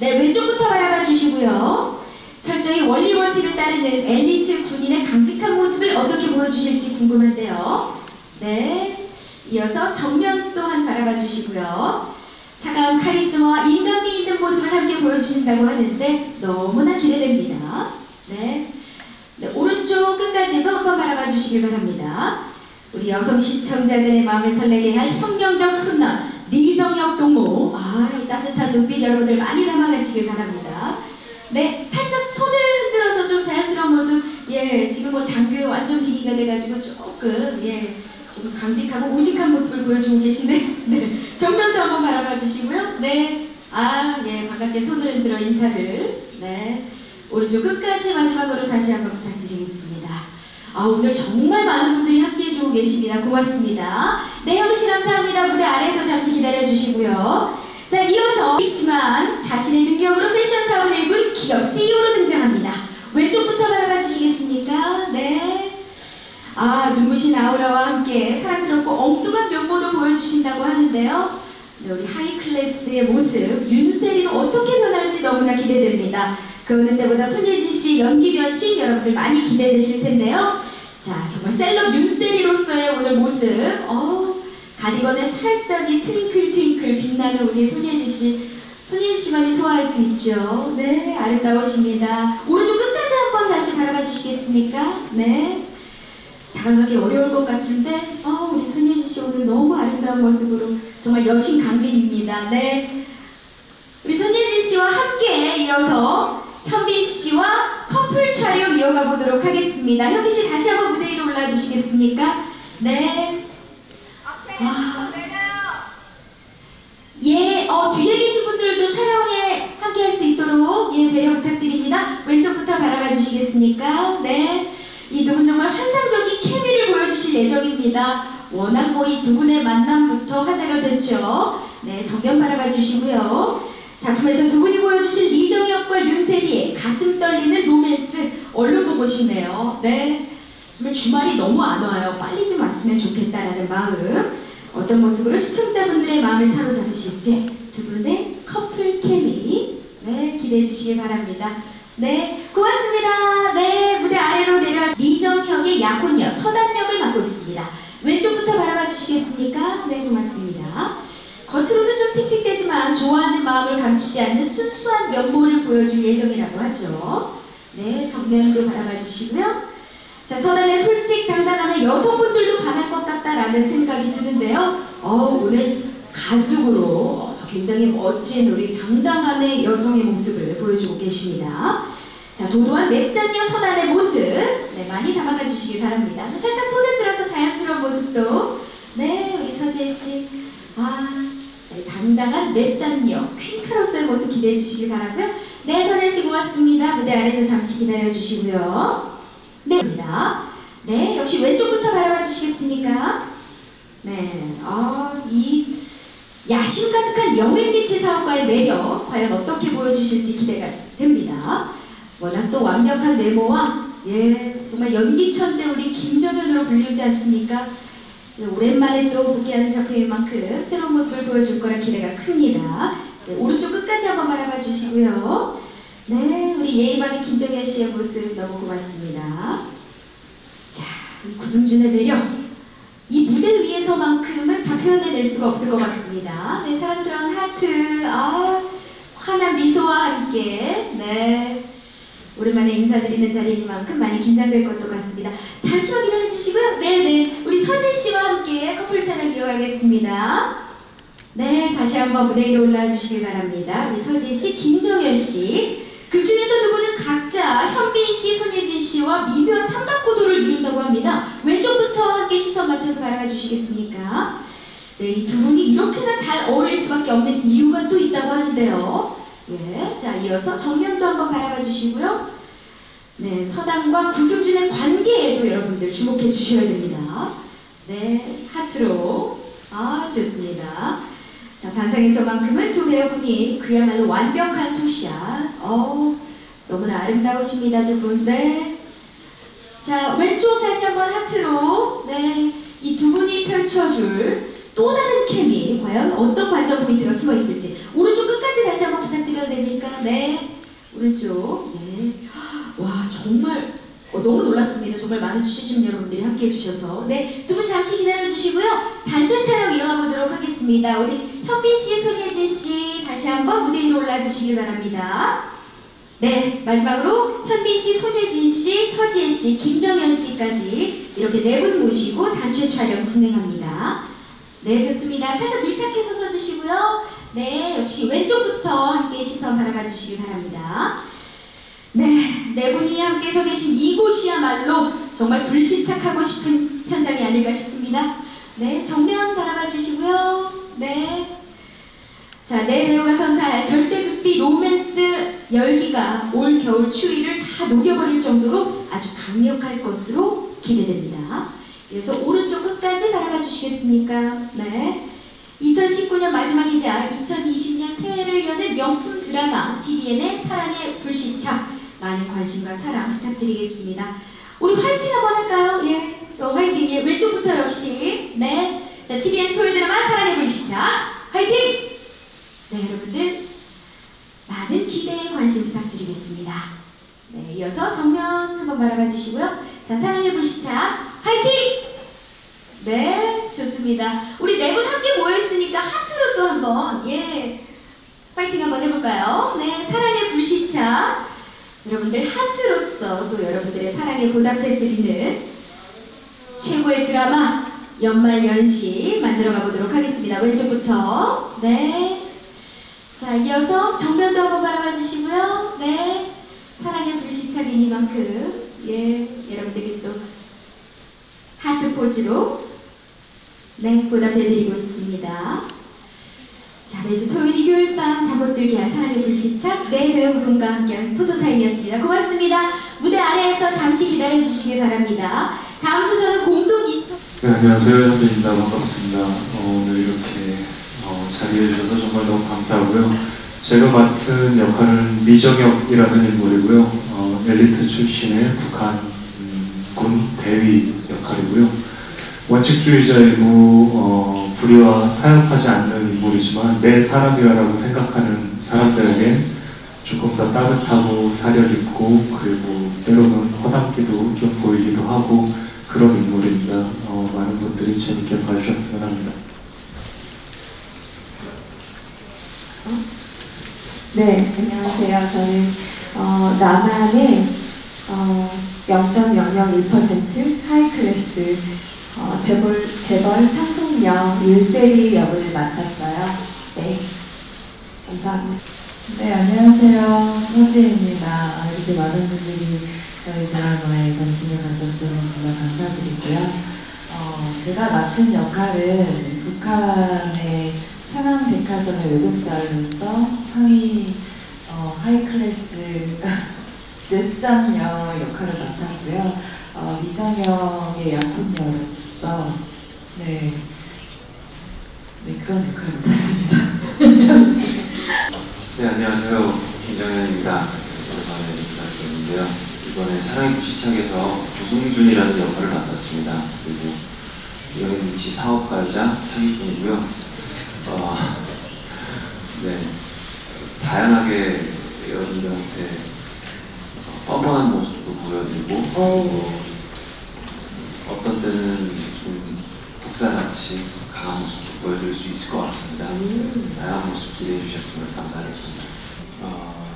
네, 왼쪽부터 바라봐 주시고요. 철저히 원리 원칙을 따르는 엘리트 군인의 강직한 모습을 어떻게 보여주실지 궁금한데요. 네, 이어서 정면 또한 바라봐 주시고요. 차가운 카리스마와 인간미 있는 모습을 함께 보여주신다고 하는데 너무나 기대됩니다. 네, 네 오른쪽 끝까지도 한번 바라봐 주시길 바랍니다. 우리 여성 시청자들의 마음을 설레게 할 혁명적 훈남 리정혁 동무 아, 이 따뜻한 눈빛 여러분들 많이 담아가시길 바랍니다. 네, 살짝 손을 흔들어서 좀 자연스러운 모습 예, 지금 뭐 장교 완전 비기가 돼가지고 조금 예, 좀 강직하고 우직한 모습을 보여주고 계시네. 네, 정면도 한번 바라봐 주시고요. 네, 아, 예, 반갑게 손을 흔들어 인사를 네, 오른쪽 끝까지 마지막으로 다시 한번 부탁드리겠습니다. 아, 오늘 정말 많은 분들이 함께 해 주고 계십니다. 고맙습니다. 네, 형비 씨 감사합니다. 무대 아래에서 잠시 기다려 주시고요. 자, 이어서 있지만 자신의 능력으로 패션 사업을 일군 기업 CEO로 등장합니다. 왼쪽부터 바라봐 주시겠습니까? 네. 아, 눈부신 아우라와 함께 사랑스럽고 엉뚱한 면모도 보여주신다고 하는데요. 네, 우리 하이클래스의 모습, 윤세리는 어떻게 변할지 너무나 기대됩니다. 그 어느 때보다 손예진 씨 연기 변신 여러분들 많이 기대되실 텐데요. 자, 정말 셀럽 윤세리로서의 오늘 모습. 어, 가디건에 살짝 이 트윙클 트윙클 빛나는 우리 손예진 씨. 손예진 씨만이 소화할 수 있죠. 네, 아름다우십니다. 오른쪽 끝까지 한번 다시 바라봐 주시겠습니까? 네. 다가가기 어려울 것 같은데, 어, 우리 손예진 씨 오늘 너무 아름다운 모습으로 정말 여신 강림입니다. 네. 우리 손예진 씨와 함께 이어서 현빈 씨와 커플 촬영 이어가 보도록 하겠습니다. 현빈 씨 다시 한번 무대 위로 올라 주시겠습니까? 네. 와. 예, 어, 뒤에 계신 분들도 촬영에 함께 할 수 있도록 예, 배려 부탁드립니다. 왼쪽부터 바라봐 주시겠습니까? 네. 이 두 분 정말 환상적인 케미를 보여주실 예정입니다. 워낙 뭐이두 분의 만남부터 화제가 됐죠. 네, 정면 바라봐 주시고요. 작품에서 두 분이 보여주신 리정혁과 윤세리의 가슴 떨리는 로맨스 얼른 보고 싶네요. 네. 정말 주말이 너무 안 와요. 빨리 좀 왔으면 좋겠다라는 마음. 어떤 모습으로 시청자분들의 마음을 사로잡으실지 두 분의 커플 케미 네 기대해 주시길 바랍니다. 네 고맙습니다. 네 무대 아래로 내려 리정혁의 약혼녀 서단역을 맡고 있습니다. 왼쪽부터 바라봐 주시겠습니까? 네 고맙습니다. 겉으로는 좀 틱틱대지만 좋아하는 마음을 감추지 않는 순수한 면모를 보여줄 예정이라고 하죠. 네, 정면도 바라봐 주시고요. 자, 서단의 솔직 당당함에 여성분들도 반할 것 같다라는 생각이 드는데요. 어, 오늘 가죽으로 굉장히 멋진 우리 당당함의 여성의 모습을 보여주고 계십니다. 자, 도도한 맵잔녀 서단의 모습 네, 많이 담아가 주시길 바랍니다. 살짝 손을 들어서 자연스러운 모습도 네, 우리 서지혜 씨 아, 네, 당당한 맵잔녀 퀸카로스의 모습 기대해 주시길 바라고요. 네, 서재 씨 고맙습니다. 무대 아래서 잠시 기다려 주시고요. 네, 네, 역시 왼쪽부터 바라봐 주시겠습니까? 네, 어, 이 야심 가득한 영앤리치 사업가의 매력 과연 어떻게 보여주실지 기대가 됩니다. 워낙 또 완벽한 외모와 예, 정말 연기 천재 우리 김정현으로 불리우지 않습니까? 네, 오랜만에 또 복귀하는 작품인 만큼 새로운 모습을 보여줄 거라 기대가 큽니다. 네, 오른쪽 끝까지 한번 바라봐 주시고요. 네, 우리 예의 바른 김정현 씨의 모습 너무 고맙습니다. 자, 구승준의 매력. 이 무대 위에서만큼은 다 표현해낼 수가 없을 것 같습니다. 네, 사랑스러운 하트, 아, 환한 미소와 함께, 네. 오랜만에 인사드리는 자리이만큼 많이 긴장될 것도 같습니다. 잠시만 기다려 주시고요. 네네. 우리 서진 씨와 함께 커플 촬영 이어가겠습니다. 네, 다시 한번 무대 위로 올라와 주시길 바랍니다. 우리 서진 씨, 김정현 씨. 그 중에서 두 분은 각자 현빈 씨, 손예진 씨와 미묘한 삼각구도를 이룬다고 합니다. 왼쪽부터 함께 시선 맞춰서 바라봐 주시겠습니까? 네, 이 두 분이 이렇게나 잘 어울릴 수밖에 없는 이유가 또 있다고 하는데요. 예, 자 이어서 정면도 한번 바라봐 주시고요. 네, 서당과 구승준의 관계에도 여러분들 주목해 주셔야 됩니다. 네, 하트로. 아, 좋습니다. 자, 단상에서만큼은 두 배우분이 그야말로 완벽한 two shot. 어 너무나 아름다우십니다, 두 분. 네. 자, 왼쪽 다시 한번 하트로. 네, 이 두 분이 펼쳐줄 또 다른 케미. 과연 어떤 관전 포인트가 숨어 있을지. 오른쪽 끝까지 다시 한번 부탁드려도 됩니까? 네. 오른쪽. 네. 와, 정말 어, 너무 놀랐습니다. 정말 많은 주시진 여러분들이 함께 해주셔서. 네. 두 분 잠시 기다려주시고요. 단체 촬영 이어가 보도록 하겠습니다. 우리 현빈 씨, 손예진 씨, 다시 한번 무대 위로 올라주시길 바랍니다. 네, 마지막으로 현빈 씨, 손예진 씨, 서지혜 씨, 김정현 씨까지 이렇게 네 분 모시고 단체 촬영 진행합니다. 네, 좋습니다. 살짝 밀착해서 서주시고요. 네, 역시 왼쪽부터 함께 시선 바라봐 주시기 바랍니다. 네, 네 분이 함께 서 계신 이곳이야말로 정말 불시착하고 싶은 현장이 아닐까 싶습니다. 네, 정면 바라봐 주시고요. 네. 자, 내 배우가 선사할 절대극비 로맨스 열기가 올 겨울 추위를 다 녹여버릴 정도로 아주 강력할 것으로 기대됩니다. 그래서 오른쪽 끝까지 바라봐 주시겠습니까? 네. 2019년 마지막이자 2020년 새해를 여는 명품 드라마 TVN의 사랑의 불시착 많은 관심과 사랑 부탁드리겠습니다. 우리 화이팅 한번 할까요? 예, 어, 화이팅. 예, 왼쪽부터 역시 네. 자, TVN 토요 드라마 사랑의 불시착 화이팅! 네, 여러분들 많은 기대 관심 부탁드리겠습니다. 네, 이어서 정면 한번 바라봐 주시고요. 자, 사랑의 불시착 화이팅! 네, 좋습니다. 우리 네 분 함께 모여있으니까 하트로 또 한번, 예, 파이팅 한번 해볼까요? 네, 사랑의 불시착. 여러분들 하트로서 또 여러분들의 사랑에 보답해드리는 최고의 드라마 연말 연시 만들어 가 보도록 하겠습니다. 왼쪽부터. 네. 자, 이어서 정면도 한번 바라봐 주시고요. 네. 사랑의 불시착이니만큼, 예, 여러분들이 또 하트 포즈로 네, 보답해드리고 있습니다. 자, 매주 토요일, 일요일 밤할 사랑의 불시착 네 배우분과 함께한 포토타임이었습니다. 고맙습니다. 무대 아래에서 잠시 기다려주시길 바랍니다. 다음 순서는 공동 인터 네, 안녕하세요. 현빈입니다. 반갑습니다. 어, 오늘 이렇게 어, 자리해 주셔서 정말 너무 감사하고요. 제가 맡은 역할은 미정혁이라는 인물이고요. 어, 엘리트 출신의 북한 음, 군 대위 역할이고요. 원칙주의자이고 어, 불의와 타협하지 않는 인물이지만 내 사람이라고 생각하는 사람들에게 조금 더 따뜻하고 사려 있고 그리고 때로는 허당기도 좀 보이기도 하고 그런 인물입니다. 어, 많은 분들이 재밌게 봐주셨으면 합니다. 네, 안녕하세요. 저는 어, 남한의 어, 0.001% 하이클래스 어, 재벌, 재벌 상속녀 윤세리 역을 맡았어요. 네, 감사합니다. 네, 안녕하세요. 허지입니다. 이렇게 많은 분들이 저희 드라마에 관심을 가져주셔서 정말 감사드리고요. 어, 제가 맡은 역할은 북한의 평안 백화점의 외동딸로서 상위 어, 하이클래스 넷장녀 역할을 맡았고요. 어, 이정혁의 약혼녀로서 네, 네 그런 역할을 맡았습니다. 네, 안녕하세요. 김정현입니다. 오랜만에 인사드리는데요. 이번에 사랑의 부시착에서 구승준이라는 역할을 맡았습니다. 그리고 연예인 위치 사업가이자 사기꾼이고요. 어, 네, 다양하게 여러분들한테 어, 뻔뻔한 모습도 보여드리고 어. 또 어떤 때는 좀 독사같이 강한 모습도 보여드릴 수 있을 것 같습니다. 다양한 모습 기대해 주셨으면 감사하겠습니다. 어,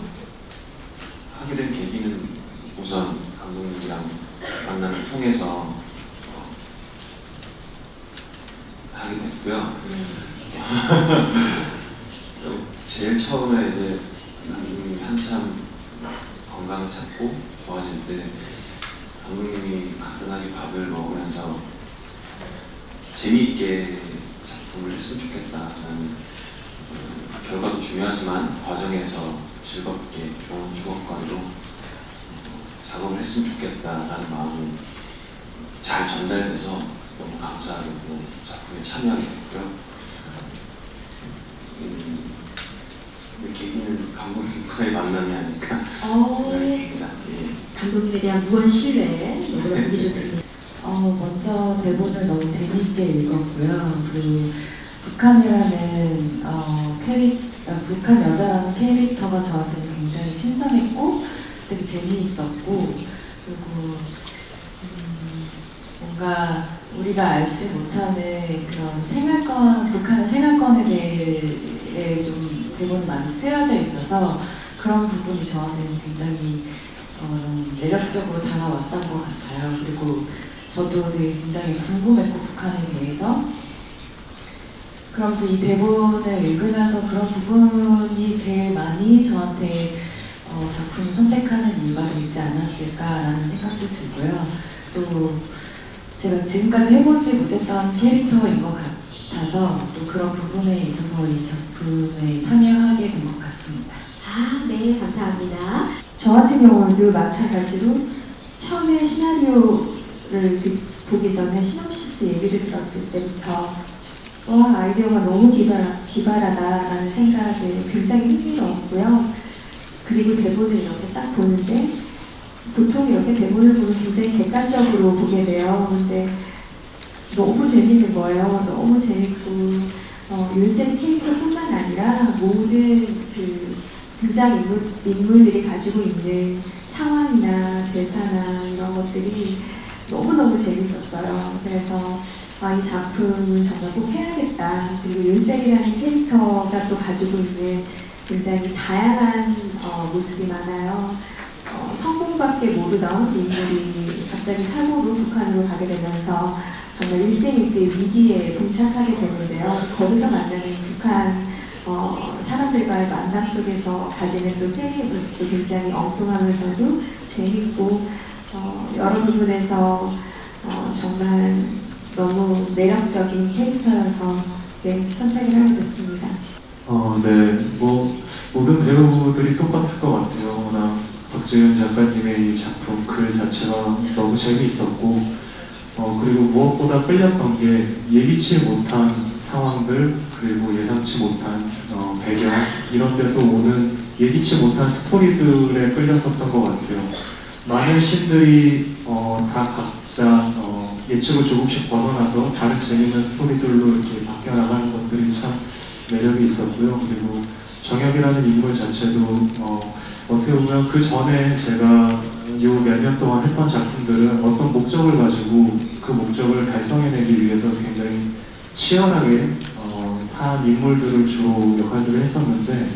하게 된 계기는 우선 감독님이랑 만남을 통해서 어, 하게 됐고요. 어, 제일 처음에 이제 감독님이 한참 건강을 찾고 좋아질 때 감독님이 간단하게 밥을 먹으면서 재미있게 작품을 했으면 좋겠다라는 어, 결과도 중요하지만 과정에서 즐겁게 좋은 추억거리로 어, 작업을 했으면 좋겠다라는 마음이 잘 전달돼서 너무 감사하고 작품에 참여하게 됐고요. 음, 근데 계기는 감독님과의 만남이 아닐까 어, 생각합니다. 예. 감독님에 대한 무한 신뢰 너무나 보기 좋습니다. 어, 먼저 대본을 너무 재미있게 읽었고요. 그리고 북한이라는 어, 캐릭 그러니까 북한 여자라는 캐릭터가 저한테는 굉장히 신선했고 되게 재미있었고 그리고 음, 뭔가 우리가 알지 못하는 그런 생활권, 북한의 생활권에 대해 좀 대본이 많이 쓰여져 있어서 그런 부분이 저한테는 굉장히 어, 매력적으로 다가왔던 것 같아요. 그리고 저도 되게 굉장히 궁금했고 북한에 대해서 그러면서 이 대본을 읽으면서 그런 부분이 제일 많이 저한테 어, 작품을 선택하는 이유가 되지 않았을까라는 생각도 들고요. 또 제가 지금까지 해보지 못했던 캐릭터인 것 같아서 또 그런 부분에 있어서 이 작품에 참여하게 된 것 같습니다. 아, 네, 감사합니다. 저 같은 경우도 마찬가지로 처음에 시나리오를 듣- 보기 전에 시놉시스 얘기를 들었을 때부터 와 아이디어가 너무 기발, 기발하다라는 생각에 굉장히 흥미로웠고요. 그리고 대본을 이렇게 딱 보는데 보통 이렇게 대본을 보면 굉장히 객관적으로 보게 돼요. 근데 너무 재밌는 거예요. 너무 재밌고 어, 윤세리 캐릭터뿐만 아니라 모든 그 등장 인물, 인물들이 가지고 있는 상황이나 대사나 이런 것들이 너무너무 재밌었어요. 그래서 아, 이 작품은 정말 꼭 해야겠다. 그리고 윤셀이라는 캐릭터가 또 가지고 있는 굉장히 다양한 어, 모습이 많아요. 어, 성공밖에 모르던 인물이 갑자기 사고로 북한으로 가게 되면서 정말 일생일대 위기에 봉착하게 되는데요. 거기서 만나는 북한 어, 사람들과의 만남 속에서 가지는 또 셀리의 모습도 굉장히 엉뚱하면서도 재밌고 어, 여러 부분에서 어, 정말 너무 매력적인 캐릭터여서 네, 선택을 하게 됐습니다. 어, 네. 뭐 모든 배우들이 똑같을 것 같아요. 워낙 박지은 작가님의 이 작품 글 자체가 너무 재미있었고 어, 그리고 무엇보다 끌렸던 게 예기치 못한 상황들 그리고 예상치 못한 어, 배경 이런 데서 오는 예기치 못한 스토리들에 끌렸었던 것 같아요. 많은 신들이 어, 다 각자 어, 예측을 조금씩 벗어나서 다른 재미있는 스토리들로 이렇게 바뀌어 나가는 것들이 참 매력이 있었고요. 그리고 정혁이라는 인물 자체도 어, 어떻게 보면 그 전에 제가 이몇년 동안 했던 작품들은 어떤 목적을 가지고 그 목적을 달성해내기 위해서 굉장히 치열하게 어, 산 인물들을 주로 역할들을 했었는데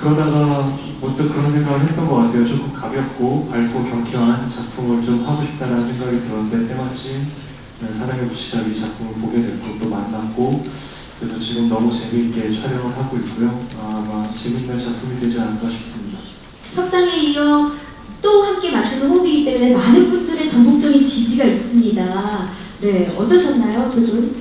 그러다가 문득 그런 생각을 했던 것 같아요. 조금 가볍고 밝고 경쾌한 작품을 좀 하고 싶다는 생각이 들었는데 때마침 네, 사랑의 부시잡이 작품을 보게 됐고 또 만났고 그래서 지금 너무 재미있게 촬영을 하고 있고요. 아마 재밌는 작품이 되지 않을까 싶습니다. 협상에 이어 또 함께 맞추는 호흡이기 때문에 많은 분들의 전폭적인 지지가 있습니다. 네, 어떠셨나요, 두 분?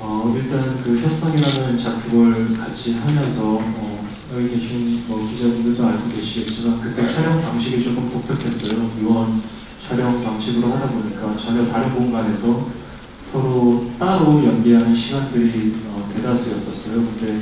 어, 일단 그 협상이라는 작품을 같이 하면서 어, 여기 계신 뭐 기자분들도 알고 계시겠지만 그때 촬영 방식이 조금 독특했어요. 유언 촬영 방식으로 하다 보니까 전혀 다른 공간에서 서로 따로 연기하는 시간들이 어, 대다수였었어요. 근데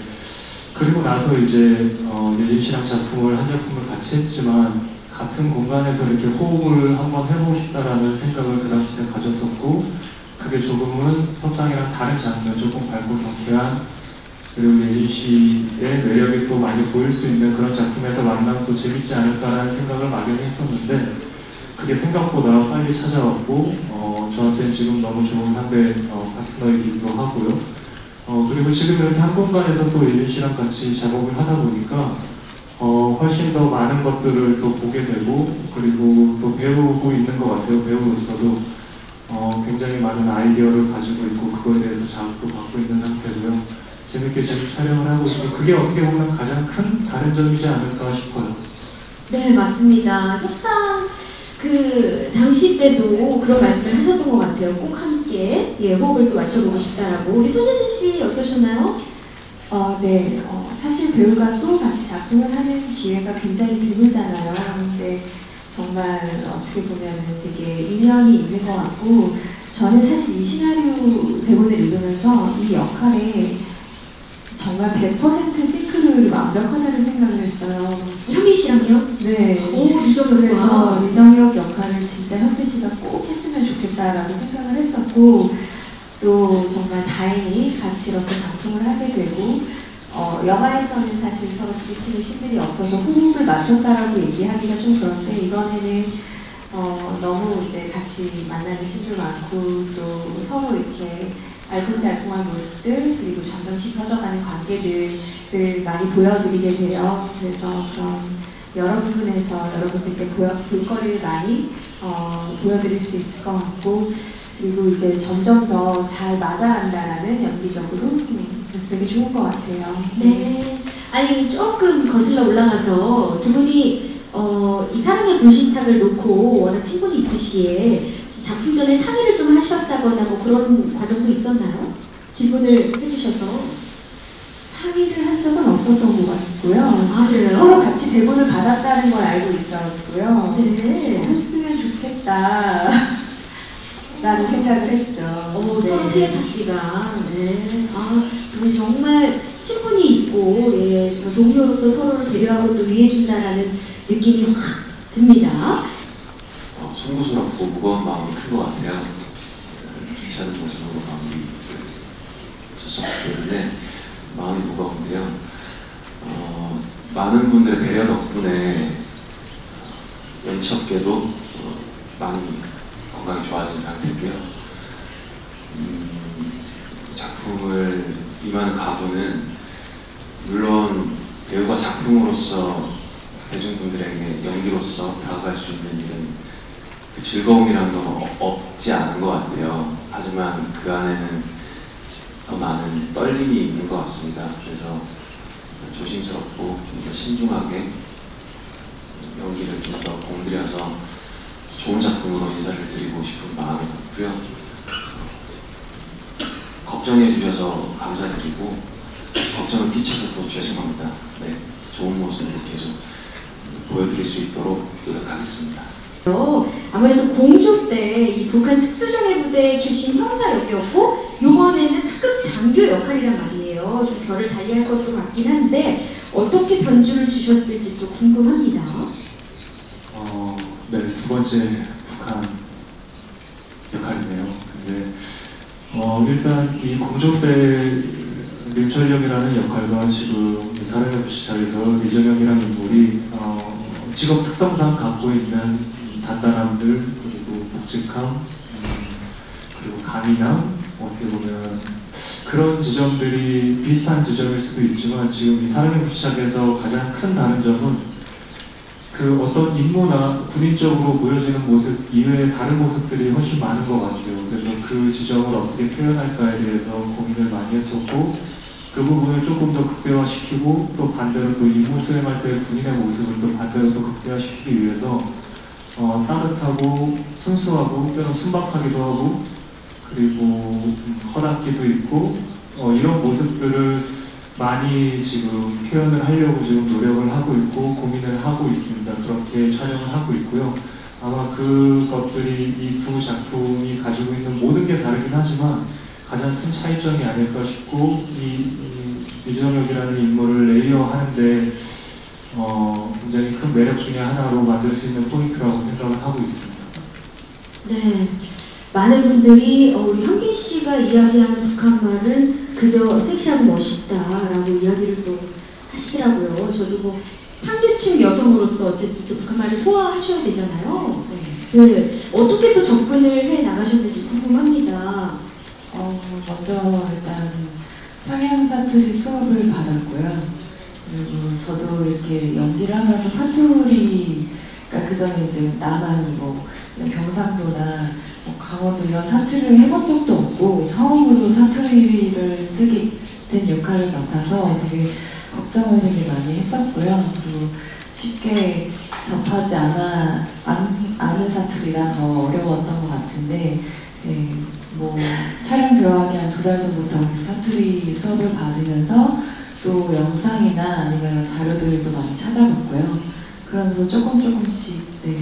그리고 나서 이제 어, 유진 씨랑 작품을 한 작품을 같이 했지만 같은 공간에서 이렇게 호흡을 한번 해보고 싶다라는 생각을 그 당시 때 가졌었고 그게 조금은 협상이랑 다른 장면, 조금 밝고 경쾌한 그리고 예진 씨의 매력이 또 많이 보일 수 있는 그런 작품에서 만나면 또 재밌지 않을까라는 생각을 막연했었는데 그게 생각보다 빨리 찾아왔고 어, 저한테는 지금 너무 좋은 상대 어, 파트너이기도 하고요. 어, 그리고 지금 이렇게 한 공간에서 또 예진 씨랑 같이 작업을 하다 보니까 어, 훨씬 더 많은 것들을 또 보게 되고 그리고 또 배우고 있는 것 같아요. 배우로서도 어, 굉장히 많은 아이디어를 가지고 있고 그거에 대해서 자극도 받고 있는 상태고요. 재밌게 지금 촬영을 하고 있고 그게 어떻게 보면 가장 큰 다른 점이지 않을까 싶어요. 네, 맞습니다. 협상 그 당시 때도 그런 말씀을 하셨던 것 같아요. 꼭 함께 예, 호흡을 또 맞춰보고 싶다라고. 우리 손예진 씨 어떠셨나요? 어, 네. 어, 사실 배우가 또 같이 작품을 하는 기회가 굉장히 드물잖아요. 근데 정말 어떻게 보면 되게 인연이 있는 것 같고, 저는 사실 이 시나리오 대본을 읽으면서 이 역할에 정말 100% 싱크로율이 완벽하다는 생각을 했어요. 현미 씨랑요? 네. 오, 이정도 그래서 이정혁 역할을 진짜 현빈 씨가 꼭 했으면 좋겠다라고 생각을 했었고 또 정말 다행히 같이 이렇게 작품을 하게 되고 어, 영화에서는 사실 서로 부딪히는 신들이 없어서 호흡을 맞췄다라고 얘기하기가 좀 그런데 이번에는 어, 너무 이제 같이 만나는 신도 많고 또 서로 이렇게 알콩달콩한 모습들 그리고 점점 깊어져가는 관계들을 많이 보여드리게 돼요. 그래서 그런 여러 부분에서 여러분들께 보여, 볼거리를 많이 어, 보여드릴 수 있을 것 같고 그리고 이제 점점 더 잘 맞아간다라는 연기적으로 음, 그래서 되게 좋은 것 같아요. 네. 아니 조금 거슬러 올라가서 두 분이 어, 이 사랑의 불심착을 놓고 워낙 친분이 있으시기에 작품 전에 상의를 좀 하셨다거나 뭐 그런 과정도 있었나요? 질문을 해주셔서 상의를 한 적은 없었던 것 같고요. 아 그래요? 서로 같이 배분을 받았다는 걸 알고 있었고요. 네. 했으면 좋겠다. 라는 생각을 했죠. 어, 서로 네. 텔레파시가 네. 아, 두 분이 정말 친분이 있고 예, 또 동료로서 서로를 배려하고 또 위해준다라는 느낌이 확 듭니다. 어, 송구스럽고 무거운 마음이 큰 것 같아요. 않은 모습으로 마음이 쳤었기 때문에 마음이 무거운데요. 어, 많은 분들의 배려 덕분에 어, 연첩계도 어, 많이 건강이 좋아진 상태고요. 음, 작품을 임하는 각오는 물론 배우가 작품으로서 대중분들에게 연기로서 다가갈 수 있는 일은 그 즐거움이라는 건 어- 없지 않은 것 같아요. 하지만 그 안에는 더 많은 떨림이 있는 것 같습니다. 그래서 조심스럽고 좀 더 신중하게 연기를 좀 더 공들여서 좋은 작품으로 인사를 드리고 싶은 마음이 있고요. 걱정해 주셔서 감사드리고 걱정을 끼쳐서 또 죄송합니다. 네, 좋은 모습으로 계속 보여드릴 수 있도록 노력하겠습니다. 어, 아무래도 공조 때 이 북한 특수정예 부대 출신 형사 역이었고 요번에는 특급 장교 역할이란 말이에요. 좀 결을 달리할 것도 같긴 한데 어떻게 변주를 주셨을지 또 궁금합니다. 어, 네, 두 번째 북한 역할이네요. 근데 어, 일단 이 공조대 림철령이라는 역할과 지금 이 사랑의 부시작에서 이정영이라는 인물이 어, 직업 특성상 갖고 있는 이 단단함들 그리고 묵직함 음, 그리고 강인함 어떻게 보면 그런 지점들이 비슷한 지점일 수도 있지만 지금 이 사랑의 부시작에서 가장 큰 다른 점은 그 어떤 임무나 군인적으로 보여지는 모습 이외의 다른 모습들이 훨씬 많은 것 같아요. 그래서 그 지점을 어떻게 표현할까에 대해서 고민을 많이 했었고 그 부분을 조금 더 극대화시키고 또 반대로 또 임무 수행할 때 군인의 모습을 또 반대로 또 극대화시키기 위해서 어, 따뜻하고 순수하고 때론 순박하기도 하고 그리고 음, 허당기도 있고 어, 이런 모습들을 많이 지금 표현을 하려고 지금 노력을 하고 있고 고민을 하고 있습니다. 그렇게 촬영을 하고 있고요. 아마 그것들이 이 두 작품이 가지고 있는 모든 게 다르긴 하지만 가장 큰 차이점이 아닐까 싶고 이, 이 이정혁이라는 인물을 레이어하는데 어, 굉장히 큰 매력 중에 하나로 만들 수 있는 포인트라고 생각을 하고 있습니다. 네. 많은 분들이 어, 우리 현빈 씨가 이야기하는 북한말은 그저 섹시하고 멋있다라고 이야기를 또 하시더라고요. 저도 뭐 상류층 여성으로서 어쨌든 또 북한말을 소화하셔야 되잖아요. 네. 네. 어떻게 또 접근을 해 나가셨는지 궁금합니다. 어, 먼저 일단 평양 사투리 수업을 받았고요. 그리고 저도 이렇게 연기를 하면서 사투리, 그러니까 그 전에 이제 남한 뭐 경상도나 뭐 강원도 이런 사투리를 해본 적도 없고 처음으로 사투리를 쓰게 된 역할을 맡아서 되게 걱정을 되게 많이 했었고요. 그리고 쉽게 접하지 않아 안, 아는 사투리라 더 어려웠던 것 같은데 예, 뭐 촬영 들어가기 한 두 달 전부터 사투리 수업을 받으면서 또 영상이나 아니면 자료들도 많이 찾아봤고요. 그러면서 조금 조금씩 네,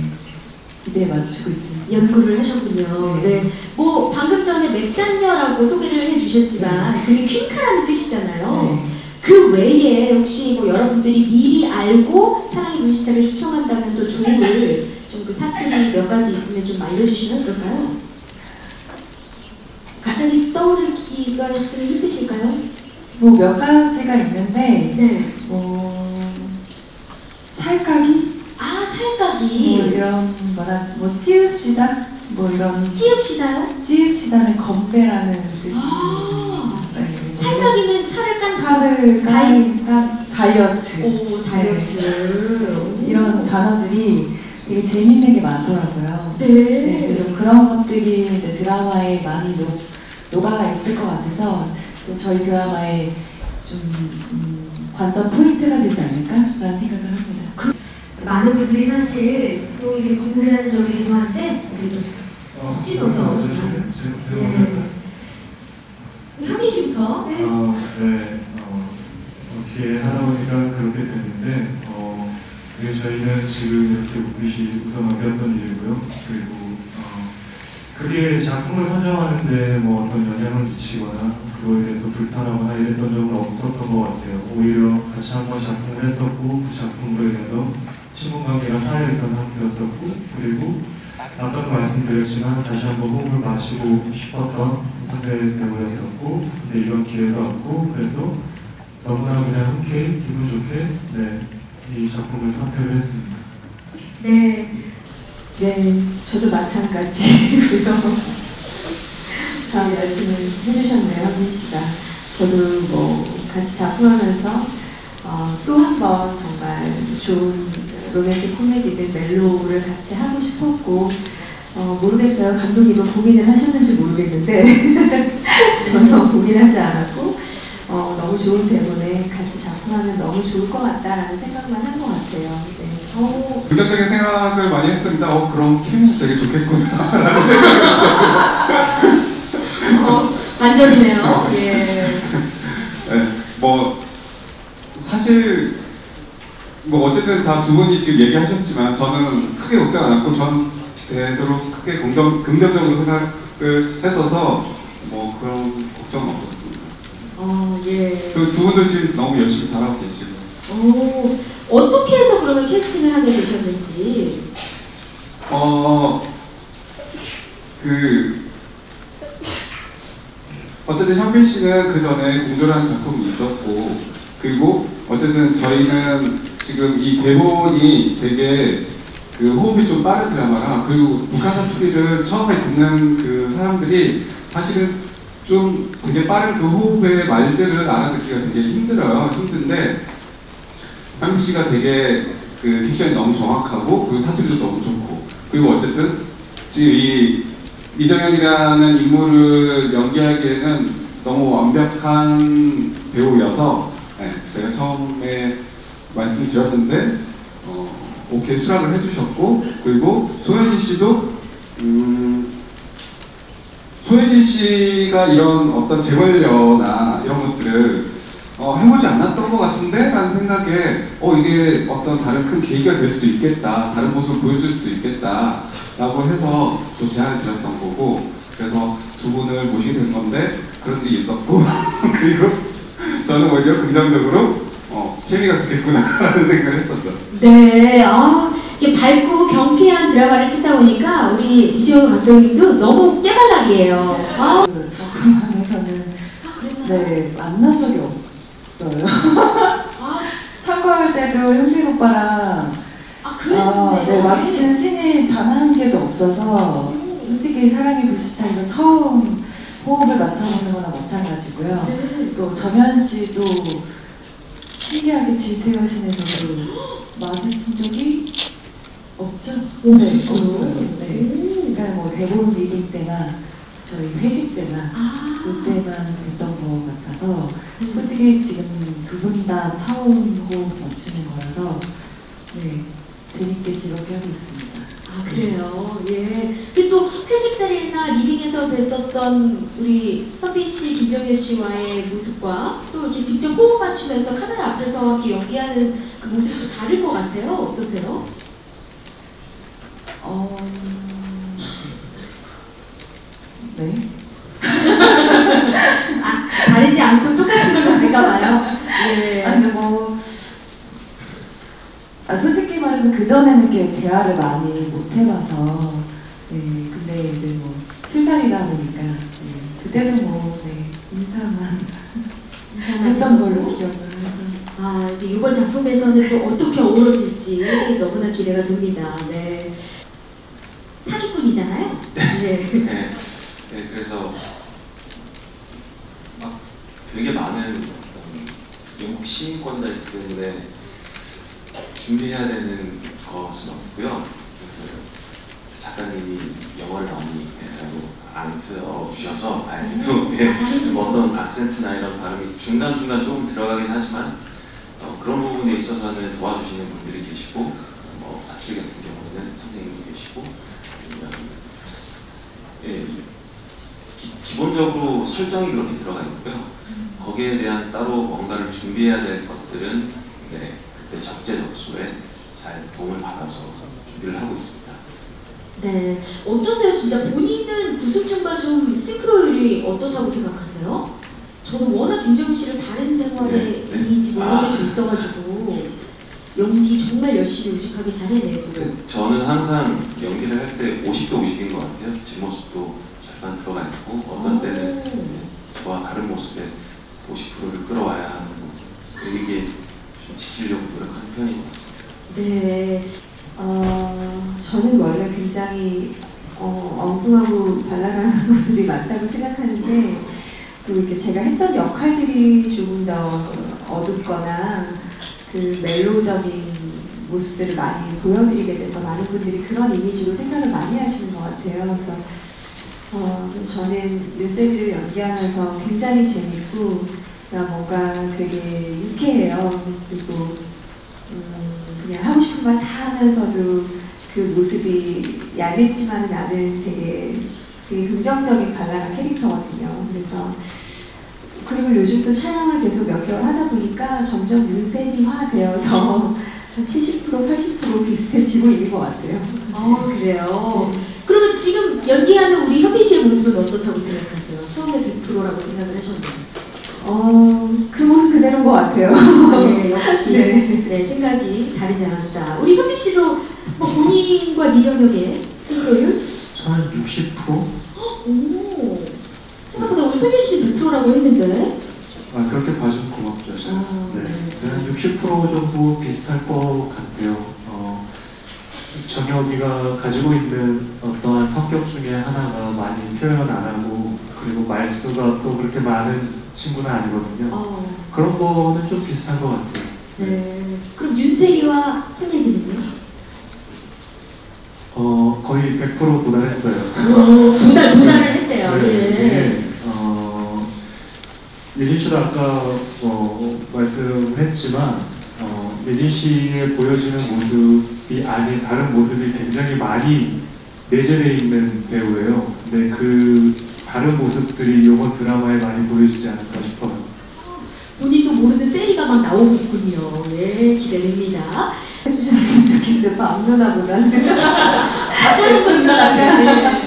기대에 맞추고 있습니다. 연구를 하셨군요. 네. 네. 뭐 방금 전에 맵잔녀라고 소개를 해주셨지만 그게 퀸카라는 뜻이잖아요. 네. 그 외에 혹시 뭐 여러분들이 미리 알고 사랑의 불시착을 시청한다면 또 좋을 좀그 사투리 몇 가지 있으면 좀 알려주시면 어떨까요? 갑자기 떠오르기가 좀 힘드실까요? 뭐 몇 가지가 있는데 네. 뭐 살까기 아, 뭐 살까기. 이런 거나 뭐 찌읍시다 뭐 이런 찌읍시다. 찌읍시다는 건배라는 뜻이 아, 네. 살까기는 살을 깐 살을 깐, 깐 다이어트 오, 다이어트. 이런 단어들이 되게 재밌는 게 많더라고요. 네. 네, 그래서 그런 것들이 이제 드라마에 많이 녹, 녹아가 있을 것 같아서 또 저희 드라마에 좀 음, 관전 포인트가 되지 않을까라는 생각을 합니다. 많은 분들이 사실 또 이게 궁금해하는 점이기도 한데 어, 제- 제- 네. 현미 씨부터. 네. 아, 네. 어, 어떻게 하다 보니까 그렇게 됐는데, 어, 저희는 지금 이렇게 웃듯이 웃어 넘겼던 일이고요. 그리고, 어, 그게 작품을 선정하는데 뭐 어떤 영향을 미치거나 그거에 대해서 불편하거나 이랬던 점은 없었던 것 같아요. 오히려 같이 한번 작품을 했었고, 그 작품으로 인해서 친분관계가 쌓여있던 상태였었고, 그리고 아까도 말씀드렸지만 다시 한번 호흡을 마시고 싶었던 상대 배우였었고 근데 이런 기회가 왔고 그래서 너무나 그냥 흔쾌히 기분 좋게 네, 이 작품을 선택을 했습니다. 네. 네, 저도 마찬가지고요. 다음 말씀을 해주셨네요, 현민 씨가. 저도 뭐 같이 작품하면서 어, 또 한 번 정말 좋은 로맨틱 코미디들 멜로를 같이 하고 싶었고 어, 모르겠어요. 감독님은 고민을 하셨는지 모르겠는데 전혀 고민하지 않았고 어, 너무 좋은 대본에 같이 작품하면 너무 좋을 것 같다라는 생각만 한 것 같아요. 네. 어, 긍정적인 생각을 많이 했습니다. 어, 그럼 케미 되게 좋겠구나. 어, 반전이네요. 예. 네, 뭐, 사실, 뭐, 어쨌든 다 두 분이 지금 얘기하셨지만, 저는 크게 걱정 안 했고, 전 되도록 크게 긍정, 긍정적으로 생각을 했어서, 뭐, 그런 걱정은 없었습니다. 어, 예. 그리고 두 분도 지금 너무 열심히 잘하고 계시고. 오, 어떻게 해서 그러면 캐스팅을 하게 되셨는지. 어, 그, 어쨌든 현빈 씨는 그 전에 공조라는 작품이 있었고, 그리고 어쨌든 저희는 지금 이 대본이 되게 그 호흡이 좀 빠른 드라마라, 그리고 북한 사투리를 처음에 듣는 그 사람들이 사실은 좀 되게 빠른 그 호흡의 말들을 알아듣기가 되게 힘들어요. 힘든데, 현빈 씨가 되게 그 딕션이 너무 정확하고, 그리고 사투리도 너무 좋고, 그리고 어쨌든 지금 이 이정현이라는 인물을 연기하기에는 너무 완벽한 배우여서 네, 제가 처음에 말씀드렸는데 어, 오케이 수락을 해주셨고 그리고 소혜진 씨도 음, 소혜진 씨가 이런 어떤 재벌녀나 이런 것들을 어, 해보지 않았던 것 같은데? 라는 생각에 어 이게 어떤 다른 큰 계기가 될 수도 있겠다 다른 모습을 보여줄 수도 있겠다 라고 해서 또 제안을 드렸던 거고 그래서 두 분을 모시게 된 건데 그런 일이 있었고 그리고 저는 오히려 긍정적으로 어, 케미가 좋겠구나 라는 생각을 했었죠 네, 아, 이게 밝고 경쾌한 드라마를 찍다 보니까 우리 이재호 감독님도 너무 깨발랄이에요. 아, 그 작품 안에서는 아? 네 만난 적이 없 어요. 아, 참고할 때도 현빈 오빠랑 아. 아, 네, 마주친 씬이 단 한 개도 없어서 솔직히 사랑의 불시착에서 처음 호흡을 맞춰보는 거나 마찬가지고요. 네. 또 정현 씨도 신기하게 질투의 화신에서도 마주친 적이 없죠? 네, 없어요. 네. 오. 그러니까 뭐 대본 리딩 때나 저희 회식 때나 아, 그때만 했던 것 같아서 솔직히 지금 두 분 다 처음 호흡 맞추는 거라서 네 재밌게 즐겁게 하고 있습니다. 아 그래요. 예. 근데 또 회식 자리나 리딩에서 뵀었던 우리 현빈 씨, 김정현 씨와의 모습과 또 이렇게 직접 호흡 맞추면서 카메라 앞에서 이렇게 연기하는 그 모습이 또 다를 것 같아요. 어떠세요? 어... 네. 아, 다르지 않고 똑같은 걸로 할까 봐요. 예. 아 근데 뭐 아, 솔직히 말해서 그 전에는 이렇게 대화를 많이 못 해봐서 네 근데 이제 뭐 술자리다 보니까 네, 그때도 뭐 네, 인사만 했던 걸로 기억을 아, 이제 이번 작품에서는 또 어떻게 어우러질지 너무나 기대가 됩니다. 네. 사기꾼이잖아요. 네. 네, 네, 그래서 막 되게 많은 영국 시민권자이기 때문에 준비해야 되는 것은 없고요. 그 작가님이 영어를 많이 대사로 안 써주셔서 다행히도 예, 뭐 어떤 악센트나 이런 발음이 중간중간 조금 들어가긴 하지만 어, 그런 부분에 있어서는 도와주시는 분들이 계시고 뭐 사투리 같은 경우는 선생님이 계시고 예, 기, 본적으로 설정이 그렇게 들어가 있고요. 거기에 대한 따로 뭔가를 준비해야 될 것들은 네, 그때 적재적소에 잘 도움을 받아서 준비를 하고 있습니다. 네. 어떠세요? 진짜 본인은 구승준과 좀 싱크로율이 어떻다고 생각하세요? 저는 워낙 김정은 씨를 다른 생활의 네, 네. 이미지 모델이 아. 좀 있어가지고 연기 정말 열심히 우직하게 잘 해내고 그, 저는 항상 연기를 할 때 50대 50인 것 같아요. 제 모습도 절반 들어가 있고 어떤 때는 오. 저와 다른 모습에 50%를 끌어와야 하는 이게 좀 지키려고 노력하는 편인 것 같습니다. 네. 어, 저는 원래 굉장히 어, 엉뚱하고 발랄한 모습이 많다고 생각하는데 또 이렇게 제가 했던 역할들이 조금 더 어둡거나 그 멜로적인 모습들을 많이 보여드리게 돼서 많은 분들이 그런 이미지로 생각을 많이 하시는 것 같아요. 그래서 어, 저는 뉴세리를 연기하면서 굉장히 재밌고 그냥 뭔가 되게 유쾌해요. 그리고 음, 그냥 하고 싶은 말 다 하면서도 그 모습이 얄밉지만은 나는 되게 되게 긍정적인 발랄한 캐릭터거든요. 그래서 그리고 요즘 또 촬영을 계속 몇 개월 하다 보니까 점점 윤세리화 되어서 한 70% 80% 비슷해지고 있는 것 같아요. 아 그래요. 그러면 지금 연기하는 우리 현미 씨의 모습은 어떻다고 생각하세요? 처음에 100%라고 생각을 하셨나요? 어, 그 모습 그대로인 것 같아요. 네, 역시 네. 네. 생각이 다르지 않았다. 우리 현미 씨도 뭐 본인과 미정역의 싱크로율? 저는 60%? 오, 생각보다 우리 소진 씨 100%라고 했는데. 아, 그렇게 봐주면 고맙죠. 아, 네. 네. 저는 60% 정도 비슷할 것 같아요. 어, 정혁이가 가지고 있는 어떠한 성격 중에 하나가 많이 표현 안 하고 그리고 말수가 또 그렇게 많은 친구는 아니거든요. 어, 그런 거는 좀 비슷한 것 같아요. 네. 그럼 윤세리와 손예진은요? 어, 거의 100% 도달했어요. 오, 도달, 도달을 했대요. 네, 예. 이게, 어, 예진 씨도 아까 뭐 말씀했지만 어, 예진 씨의 보여지는 모습이 아닌 다른 모습이 굉장히 많이 내재되어 있는 배우예요. 근데 그 다른 모습들이 이번 드라마에 많이 보여지지 않을까 싶어요. 본인도 모르는 세리가 막 나오고 있군요. 예, 기대됩니다. 해주셨으면 좋겠어요. 밤 누나보다는. 맞아요, 분나라면.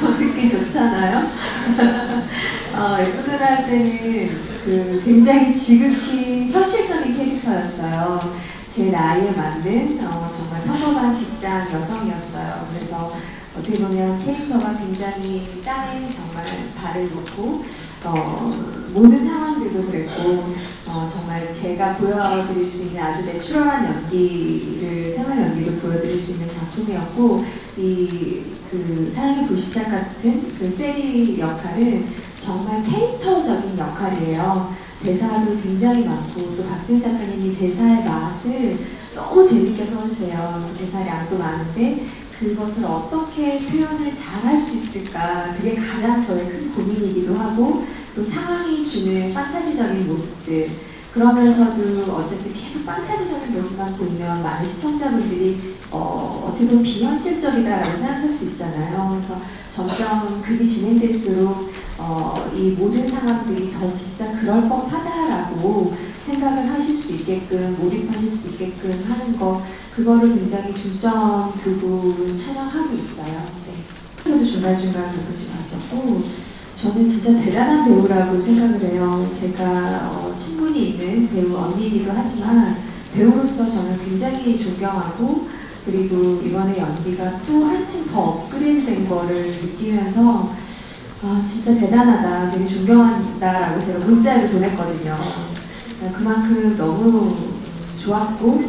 더 듣기 좋잖아요. 어, 예쁜 누나 할 때는 그 굉장히 지극히 현실적인 캐릭터였어요. 제 나이에 맞는 어, 정말 평범한 직장 여성이었어요. 그래서 어떻게 보면 캐릭터가 굉장히 땅에 정말 발을 놓고 어, 모든 상황들도 그랬고 어, 정말 제가 보여드릴 수 있는 아주 내추럴한 연기를 생활 연기를 보여드릴 수 있는 작품이었고 이 그 사랑의 불시착 같은 그 세리 역할은 정말 캐릭터적인 역할이에요. 대사도 굉장히 많고 또 박진 작가님이 대사의 맛을 너무 재밌게 써주세요. 대사량도 많은데 그것을 어떻게 표현을 잘 할 수 있을까 그게 가장 저의 큰 고민이기도 하고 또 상황이 주는 판타지적인 모습들 그러면서도 어쨌든 계속 판타지적인 모습만 보이면 많은 시청자분들이 어, 어떻게 보면 비현실적이다라고 생각할 수 있잖아요. 그래서 점점 극이 진행될수록 어, 이 모든 상황들이 더 진짜 그럴 법하다라고 생각을 하실 수 있게끔 몰입하실 수 있게끔 하는 거 그거를 굉장히 중점 두고 촬영하고 있어요. 네. 저도 중간중간 가끔씩 봤었고 저는 진짜 대단한 배우라고 생각을 해요. 제가 어, 친분이 있는 배우 언니이기도 하지만 배우로서 저는 굉장히 존경하고 그리고 이번에 연기가 또 한층 더 업그레이드 된 거를 느끼면서 아, 진짜 대단하다, 되게 존경한다라고 제가 문자를 보냈거든요. 어, 그만큼 너무 좋았고,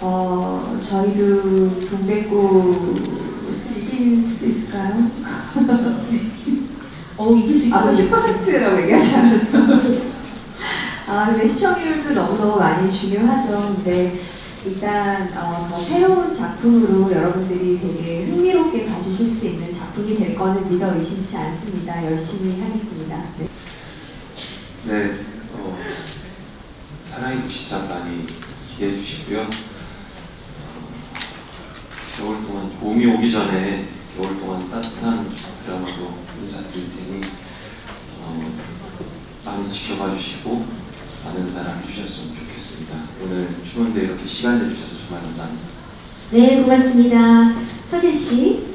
어, 저희도 동백꽃 이길 수 있을까요? 어, 이길 수 아, 있고 10%라고 얘기하지 않았어. 아, 근데 시청률도 너무너무 많이 중요하죠. 근데 일단 어, 더 새로운 작품으로 여러분들이 되게 흥미롭게 봐주실 수 있는 작품이 될 거는 믿어 의심치 않습니다. 열심히 하겠습니다. 네. 네, 어, 사랑의 부시장 많이 기대해 주시고요. 어, 겨울 동안 봄이 오기 전에 겨울 동안 따뜻한 드라마로 인사드릴 테니 어, 많이 지켜봐 주시고 많은 사랑 해 주셨으면 좋겠습니다. 오늘 추운데 이렇게 시간 내주셔서 정말 감사합니다. 네, 고맙습니다. 서진 씨.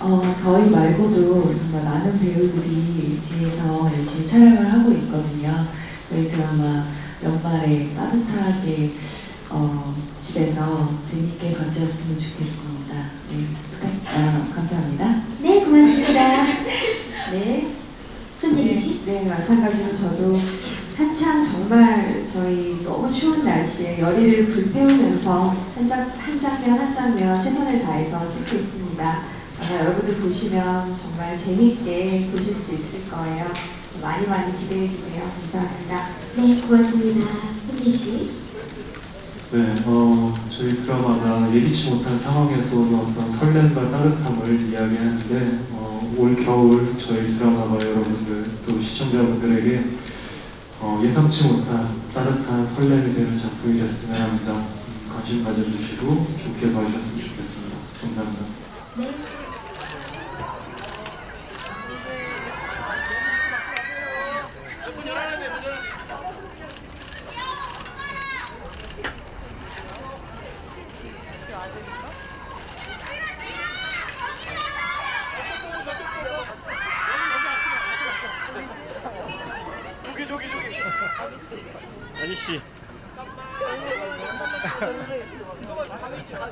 어, 저희 말고도 정말 많은 배우들이 뒤에서 열심히 촬영을 하고 있거든요. 저희 드라마 연말에 따뜻하게 어, 집에서 재밌게 봐주셨으면 좋겠습니다. 네, 부탁, 아, 감사합니다. 네. 손예진 씨. 네, 마찬가지로 저도 한창 정말 저희 너무 추운 날씨에 열의를 불태우면서 한, 장, 한 장면 한 장면 최선을 다해서 찍고 있습니다. 아마 여러분들 보시면 정말 재밌게 보실 수 있을 거예요. 많이 많이 기대해 주세요. 감사합니다. 네, 고맙습니다. 현미 씨. 네, 어, 저희 드라마가 예기치 못한 상황에서 오는 어떤 설렘과 따뜻함을 이야기하는데 어, 올 겨울 저희 드라마가 여러분들 또 시청자분들에게 어, 예상치 못한 따뜻한 설렘이 되는 작품이 됐으면 합니다. 음, 관심 가져주시고 좋게 봐주셨으면 좋겠습니다. 감사합니다. 네.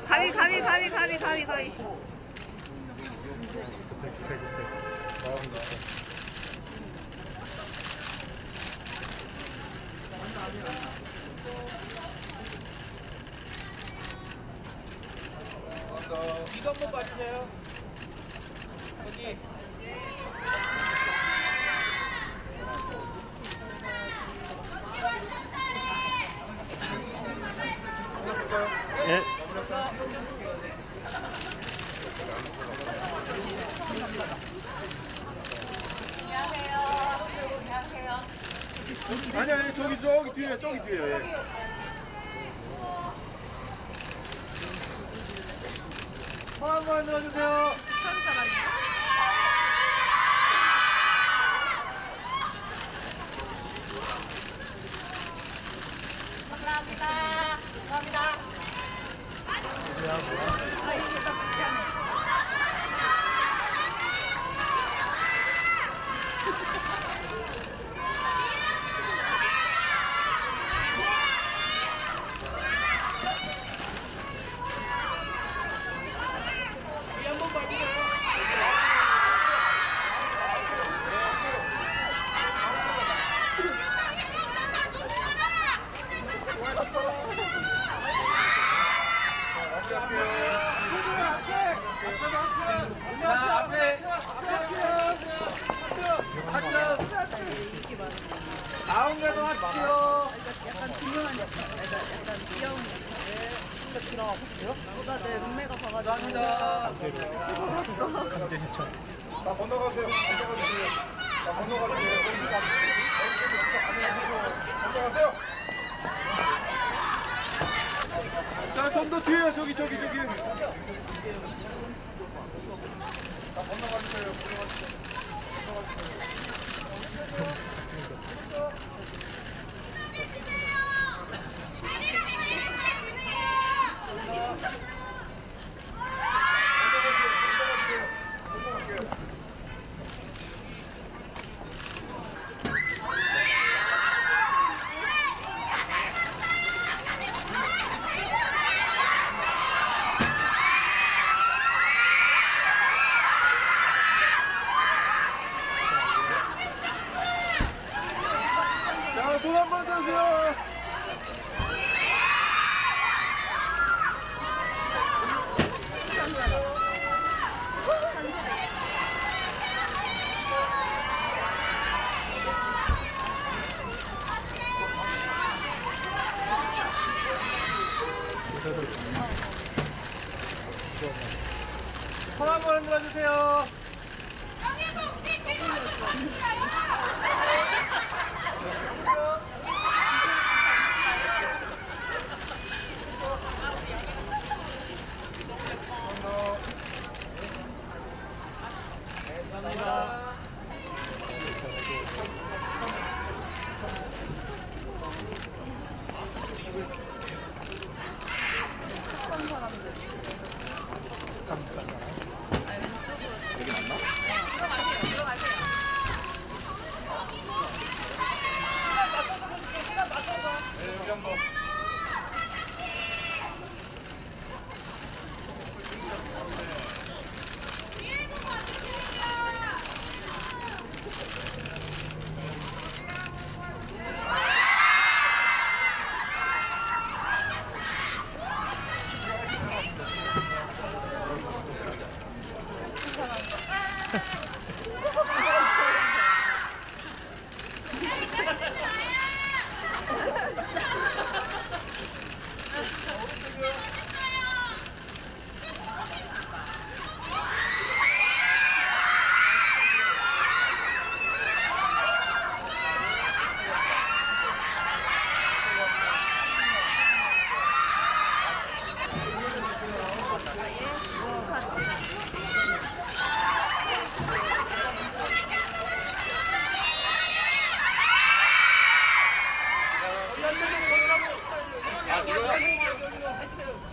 가위 가위 가위 가위 가위 가위 이거 한번 봐주세요. 여기. 아니 아니 저기 저기 뒤에 저기 뒤에 예. 손 한번 들어주세요. 뒤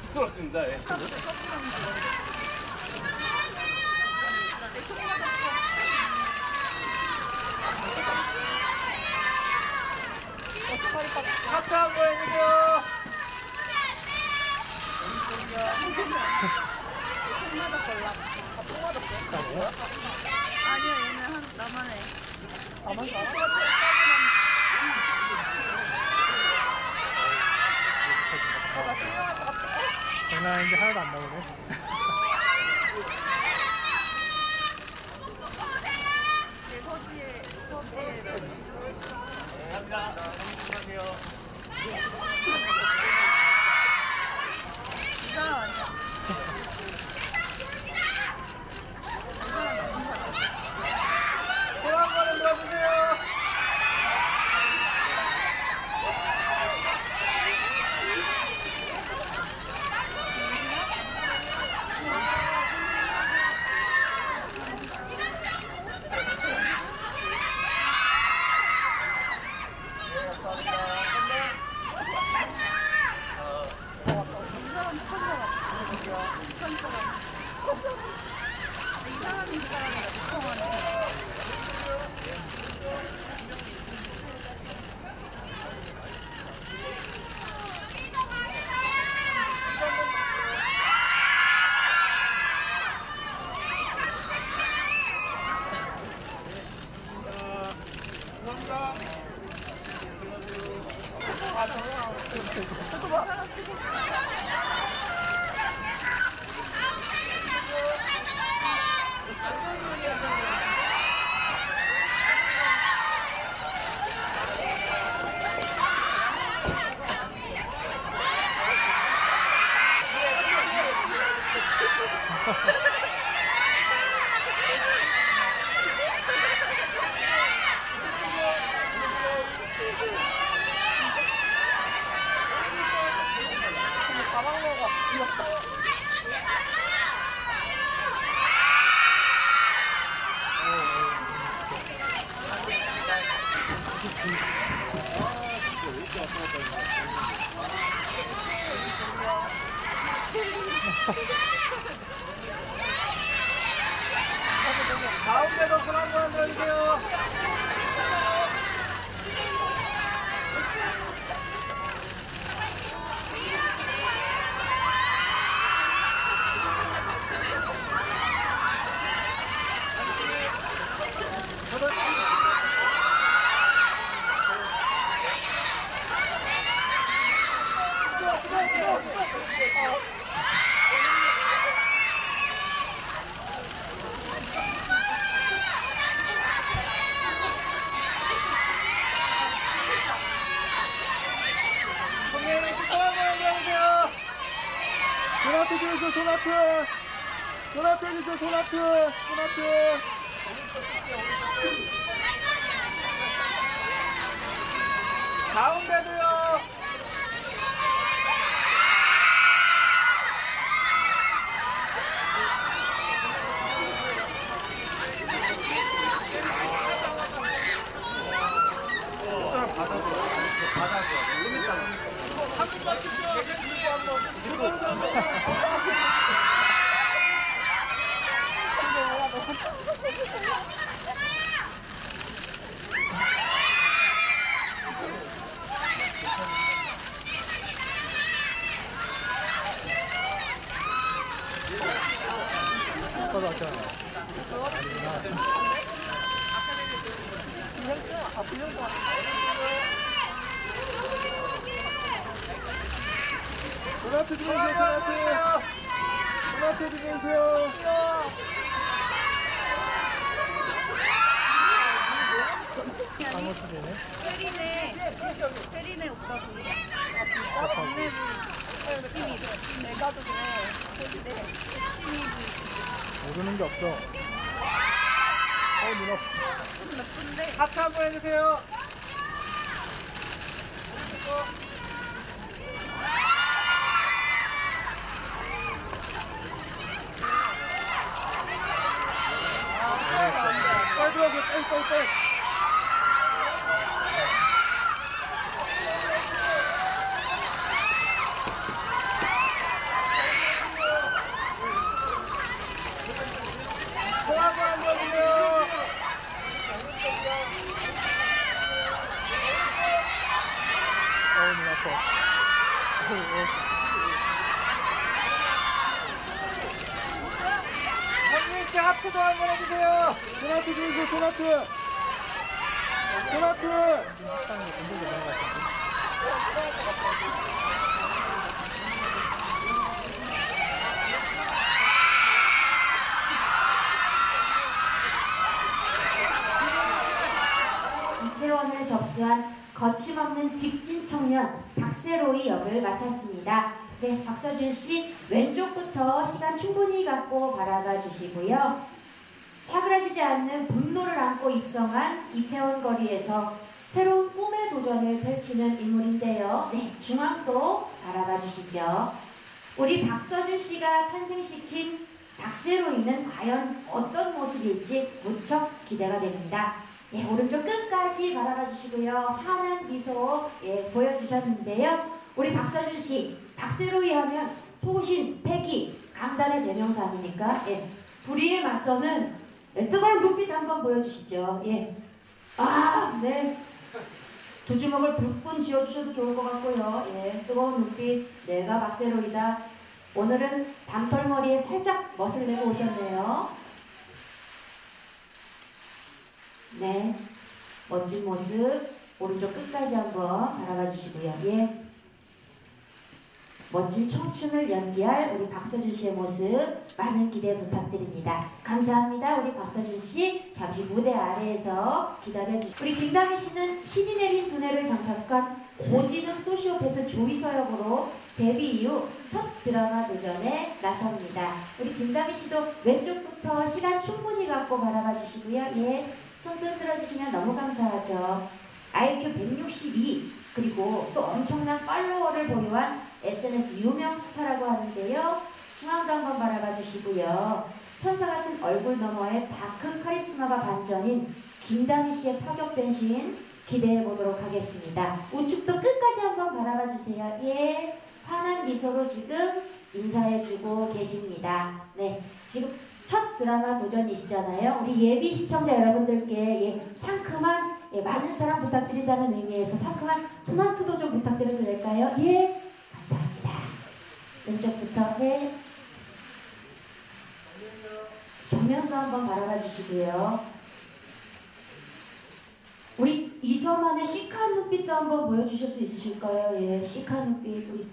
쑥스럽습니다. 예. 아니야 얘는 한 나만 해. 장난 이제 하나도 안 나오네. 감사합니다. 안녕하세요. 소나트 들어오세요 소나트 소나트 들어오세요 혜린의 혜린의 오빠 보자. 동네 분 침이 내가 도 그래. 네, 침이 모르는 게 없어 어 누나 나쁜데. 하트 한번 해주세요 빨리 들어가세요 빨리 빨리 빨리 소나트 한번 주세요 어, 눈 아파. 한일째 하트도 한번 해주세요. 소나트 주세요, 소나트. 소나트. 이태원을 접수한 거침없는 직진 청년 박세로이 역을 맡았습니다. 네, 박서준 씨 왼쪽부터 시간 충분히 갖고 바라봐 주시고요. 사그라지지 않는 분노를 안고 입성한 이태원 거리에서 새로운 꿈의 도전을 펼치는 인물인데요. 네, 중앙도 바라봐 주시죠. 우리 박서준 씨가 탄생시킨 박세로이는 과연 어떤 모습일지 무척 기대가 됩니다. 예, 오른쪽 끝까지 바라봐 주시고요. 환한 미소 예, 보여주셨는데요. 우리 박서준 씨, 박세로이 하면 소신, 패기, 강단의 대명사 아닙니까? 예, 불의에 맞서는 예, 뜨거운 눈빛 한번 보여주시죠. 예. 아, 네. 두 주먹을 불끈 쥐어주셔도 좋을 것 같고요. 예, 뜨거운 눈빛, 내가 박세로이다. 오늘은 밤털머리에 살짝 멋을 내고 오셨네요. 네, 멋진 모습 오른쪽 끝까지 한번 바라봐 주시고요. 예. 멋진 청춘을 연기할 우리 박서준 씨의 모습 많은 기대 부탁드립니다. 감사합니다. 우리 박서준 씨 잠시 무대 아래에서 기다려 주시고 우리 김다미 씨는 신이 내린 두뇌를 장착한 고지능 소시오패스 조이서 역으로 데뷔 이후 첫 드라마 도전에 나섭니다. 우리 김다미 씨도 왼쪽부터 시간 충분히 갖고 바라봐 주시고요. 예, 손 흔들어 주시면 너무 감사하죠. IQ 162 그리고 또 엄청난 팔로워를 보유한 SNS 유명 스타라고 하는데요. 중앙도 한번 바라봐 주시고요. 천사 같은 얼굴 너머에 dark 카리스마가 반전인 김다미 씨의 파격 변신 기대해 보도록 하겠습니다. 우측도 끝까지 한번 바라봐 주세요. 예, 환한 미소로 지금 인사해 주고 계십니다. 네, 지금 첫 드라마 도전이시잖아요. 우리 예비 시청자 여러분들께 예, 상큼한 예, 많은 사랑 부탁드린다는 의미에서 상큼한 손하트도 좀 부탁드려도 될까요? 예. 왼쪽부터 네. 정면도 한번 바라봐 주시고요. 우리 이서만의 시크한 눈빛도 한번 보여주실 수 있으실까요? 예, 시크한 눈빛. 우리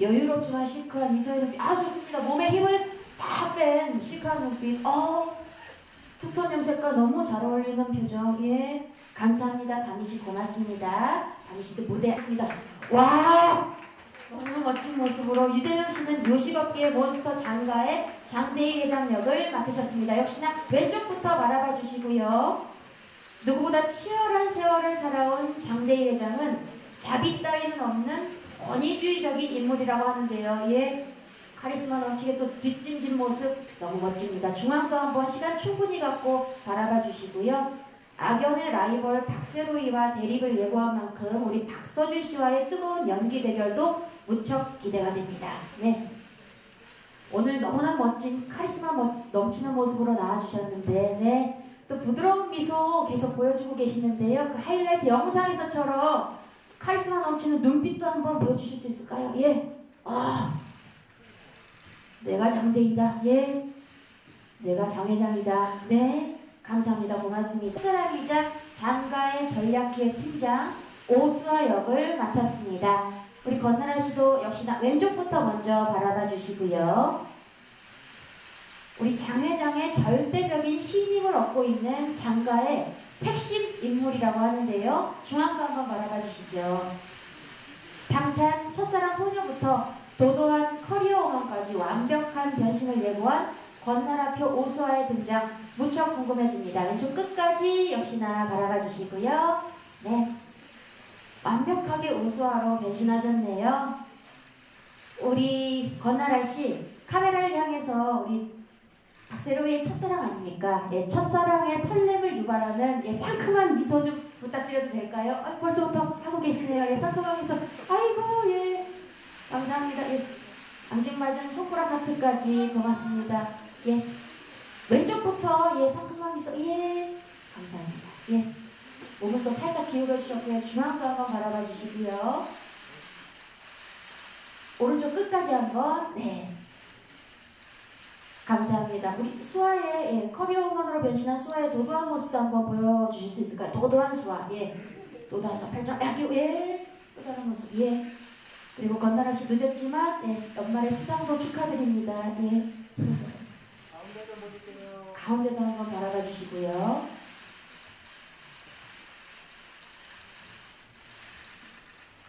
여유롭지만 시크한 이서의 눈빛. 아, 좋습니다. 몸에 힘을 다 뺀 시크한 눈빛. 어, 툭톤 염색과 너무 잘 어울리는 표정. 예, 감사합니다. 다미 씨 고맙습니다. 다미 씨도 무대 했습니다. 와, 너무 멋진 모습으로 유재명 씨는 요식업계의 몬스터 장가의 장대희 회장 역을 맡으셨습니다. 역시나 왼쪽부터 바라봐 주시고요. 누구보다 치열한 세월을 살아온 장대희 회장은 자비 따위는 없는 권위주의적인 인물이라고 하는데요. 예, 카리스마 넘치게 또 뒷짐진 모습 너무 멋집니다. 중앙도 한번 시간 충분히 갖고 바라봐 주시고요. 악연의 라이벌 박세로이와 대립을 예고한 만큼 우리 박서준 씨와의 뜨거운 연기 대결도 무척 기대가 됩니다. 네. 오늘 너무나 멋진 카리스마 멋- 넘치는 모습으로 나와주셨는데, 네. 또 부드러운 미소 계속 보여주고 계시는데요. 그 하이라이트 영상에서처럼 카리스마 넘치는 눈빛도 한번 보여주실 수 있을까요? 예. 아. 내가 장대이다. 예. 내가 장회장이다. 네. 감사합니다. 고맙습니다. 사랑이자 장가의 전략기획 팀장 오수아 역을 맡았습니다. 우리 건나라 씨도 역시나 왼쪽부터 먼저 바라봐 주시고요. 우리 장 회장의 절대적인 신임을 얻고 있는 장가의 핵심 인물이라고 하는데요. 중앙도 한번 바라봐 주시죠. 당찬 첫사랑 소녀부터 도도한 커리어 우먼까지 완벽한 변신을 예고한 권나라표 오수아의 등장 무척 궁금해집니다. 왼쪽 끝까지 역시나 바라봐 주시고요. 네. 완벽하게 오수아로 변신하셨네요. 우리 권나라 씨 카메라를 향해서 우리 박세로의 첫사랑 아닙니까? 예, 첫사랑의 설렘을 유발하는 예, 상큼한 미소 좀 부탁드려도 될까요? 아, 벌써부터 하고 계시네요. 예, 상큼한 미소. 아이고 예, 감사합니다. 예, 앙증맞은 손가락 하트까지 고맙습니다. 예, 왼쪽부터 예, 상큼한 미소. 예, 감사합니다. 예, 몸을 또 살짝 기울여 주셨고요. 중앙도 한번 바라봐 주시고요. 오른쪽 끝까지 한번 네. 감사합니다. 우리 수아의 예, 커리어 우먼으로 변신한 수아의 도도한 모습도 한번 보여주실 수 있을까요? 도도한 수아, 예, 도도한 팔짱, 약기, 예, 도도한 모습, 예. 그리고 건나라 씨 늦었지만 예, 연말에 수상도 축하드립니다. 예. 가운데도 한번 바라봐 주시고요.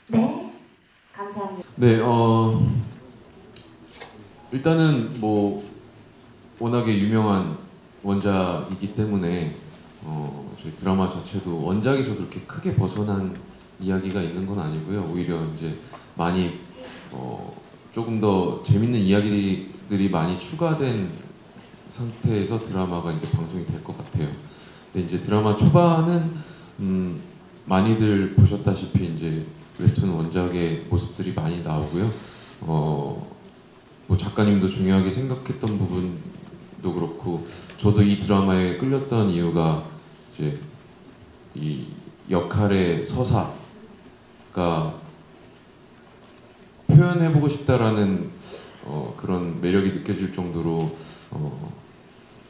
네, 감사합니다. 네, 어 일단은 뭐 워낙에 유명한 원작이기 때문에 어 저희 드라마 자체도 원작에서 그렇게 크게 벗어난 이야기가 있는 건 아니고요. 오히려 이제 많이 어 조금 더 재밌는 이야기들이 많이 추가된 상태에서 드라마가 이제 방송이 될 것 같아요. 근데 이제 드라마 초반은 음 많이들 보셨다시피 이제 웹툰 원작의 모습들이 많이 나오고요. 어, 뭐 작가님도 중요하게 생각했던 부분도 그렇고, 저도 이 드라마에 끌렸던 이유가 이제 이 역할의 서사가 표현해보고 싶다라는 어, 그런 매력이 느껴질 정도로 어,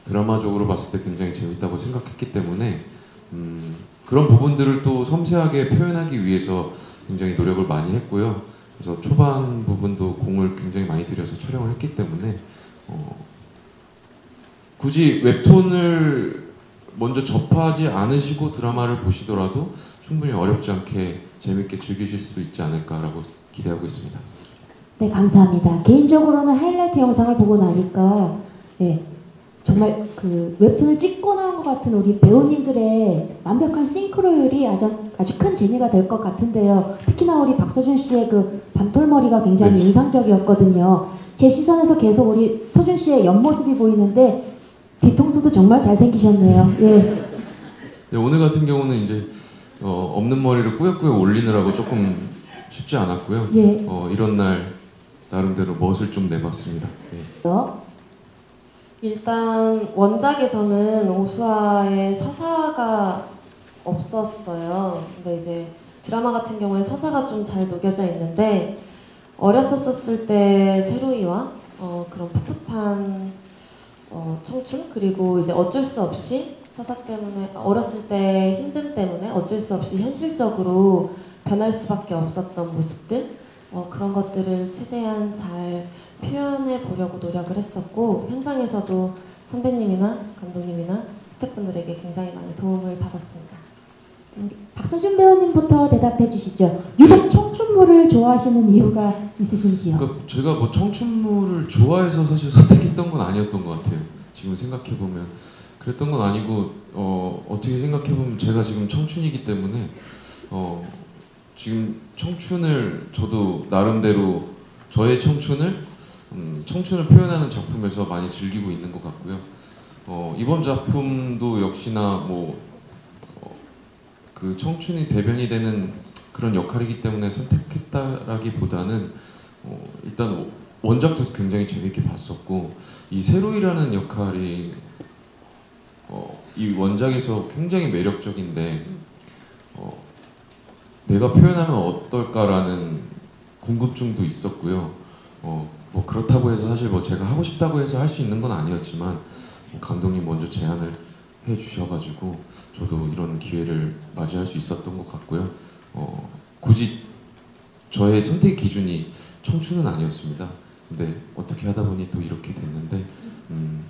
드라마적으로 봤을 때 굉장히 재밌다고 생각했기 때문에 음, 그런 부분들을 또 섬세하게 표현하기 위해서 굉장히 노력을 많이 했고요. 그래서 초반 부분도 공을 굉장히 많이 들여서 촬영을 했기 때문에 어, 굳이 웹툰을 먼저 접하지 않으시고 드라마를 보시더라도 충분히 어렵지 않게 재밌게 즐기실 수 있지 않을까라고 기대하고 있습니다. 네, 감사합니다. 개인적으로는 하이라이트 영상을 보고 나니까 예, 정말 그 웹툰을 찍고 나온 것 같은 우리 배우님들의 완벽한 싱크로율이 아주 아주 큰 재미가 될 것 같은데요. 특히나 우리 박서준 씨의 그 반톨머리가 굉장히 네. 인상적이었거든요. 제 시선에서 계속 우리 서준 씨의 옆모습이 보이는데 뒤통수도 정말 잘생기셨네요. 예. 네, 오늘 같은 경우는 이제 어, 없는 머리를 꾸역꾸역 올리느라고 조금 쉽지 않았고요. 예. 어, 이런 날 나름대로 멋을 좀 내봤습니다. 네. 일단 원작에서는 오수아의 서사가 없었어요. 근데 이제 드라마 같은 경우에 서사가 좀 잘 녹여져 있는데 어렸었을 때 세로이와 어, 그런 풋풋한 어, 청춘 그리고 이제 어쩔 수 없이 서사 때문에 어렸을 때 힘듦 때문에 어쩔 수 없이 현실적으로 변할 수밖에 없었던 모습들 어, 그런 것들을 최대한 잘 표현해 보려고 노력을 했었고 현장에서도 선배님이나 감독님이나 스태프분들에게 굉장히 많이 도움을 받았습니다. 우리 박서준 배우님부터 대답해 주시죠. 유독 청춘물을 좋아하시는 이유가 있으신지요? 그러니까 제가 뭐 청춘물을 좋아해서 사실 선택했던 건 아니었던 것 같아요. 지금 생각해 보면 그랬던 건 아니고 어, 어떻게 생각해 보면 제가 지금 청춘이기 때문에 어, 지금 청춘을 저도 나름대로 저의 청춘을 음, 청춘을 표현하는 작품에서 많이 즐기고 있는 것 같고요. 어, 이번 작품도 역시나 뭐 어, 그 청춘이 대변이 되는 그런 역할이기 때문에 선택했다라기보다는 어, 일단 원작도 굉장히 재밌게 봤었고 이 세로이라는 역할이 어, 이 원작에서 굉장히 매력적인데 어, 내가 표현하면 어떨까라는 궁금증도 있었고요. 어, 뭐 그렇다고 해서 사실 뭐 제가 하고 싶다고 해서 할 수 있는 건 아니었지만 뭐 감독님 먼저 제안을 해 주셔가지고 저도 이런 기회를 맞이할 수 있었던 것 같고요. 어, 굳이 저의 선택 기준이 청춘은 아니었습니다. 근데 어떻게 하다 보니 또 이렇게 됐는데 음,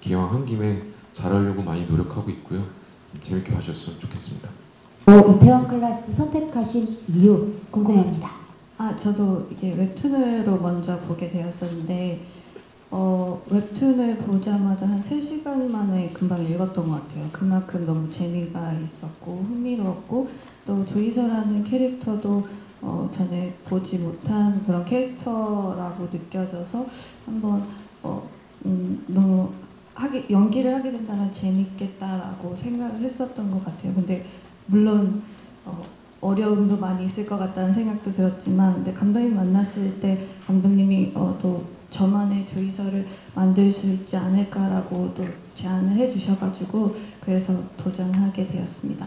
기왕 한 김에 잘하려고 많이 노력하고 있고요. 재밌게 봐주셨으면 좋겠습니다. 어, 이태원 클래스 선택하신 이유 궁금합니다. 아, 저도 이게 웹툰으로 먼저 보게 되었었는데, 어, 웹툰을 보자마자 한 3시간 만에 금방 읽었던 것 같아요. 그만큼 너무 재미가 있었고, 흥미로웠고, 또 조이서라는 캐릭터도 어, 전에 보지 못한 그런 캐릭터라고 느껴져서 한번 어, 음, 너무 하게, 연기를 하게 된다면 재밌겠다라고 생각을 했었던 것 같아요. 근데 물론 어, 어려움도 많이 있을 것 같다는 생각도 들었지만 근데 감독님 만났을 때 감독님이 어, 또 저만의 조이서를 만들 수 있지 않을까라고 또 제안을 해주셔가지고 그래서 도전하게 되었습니다.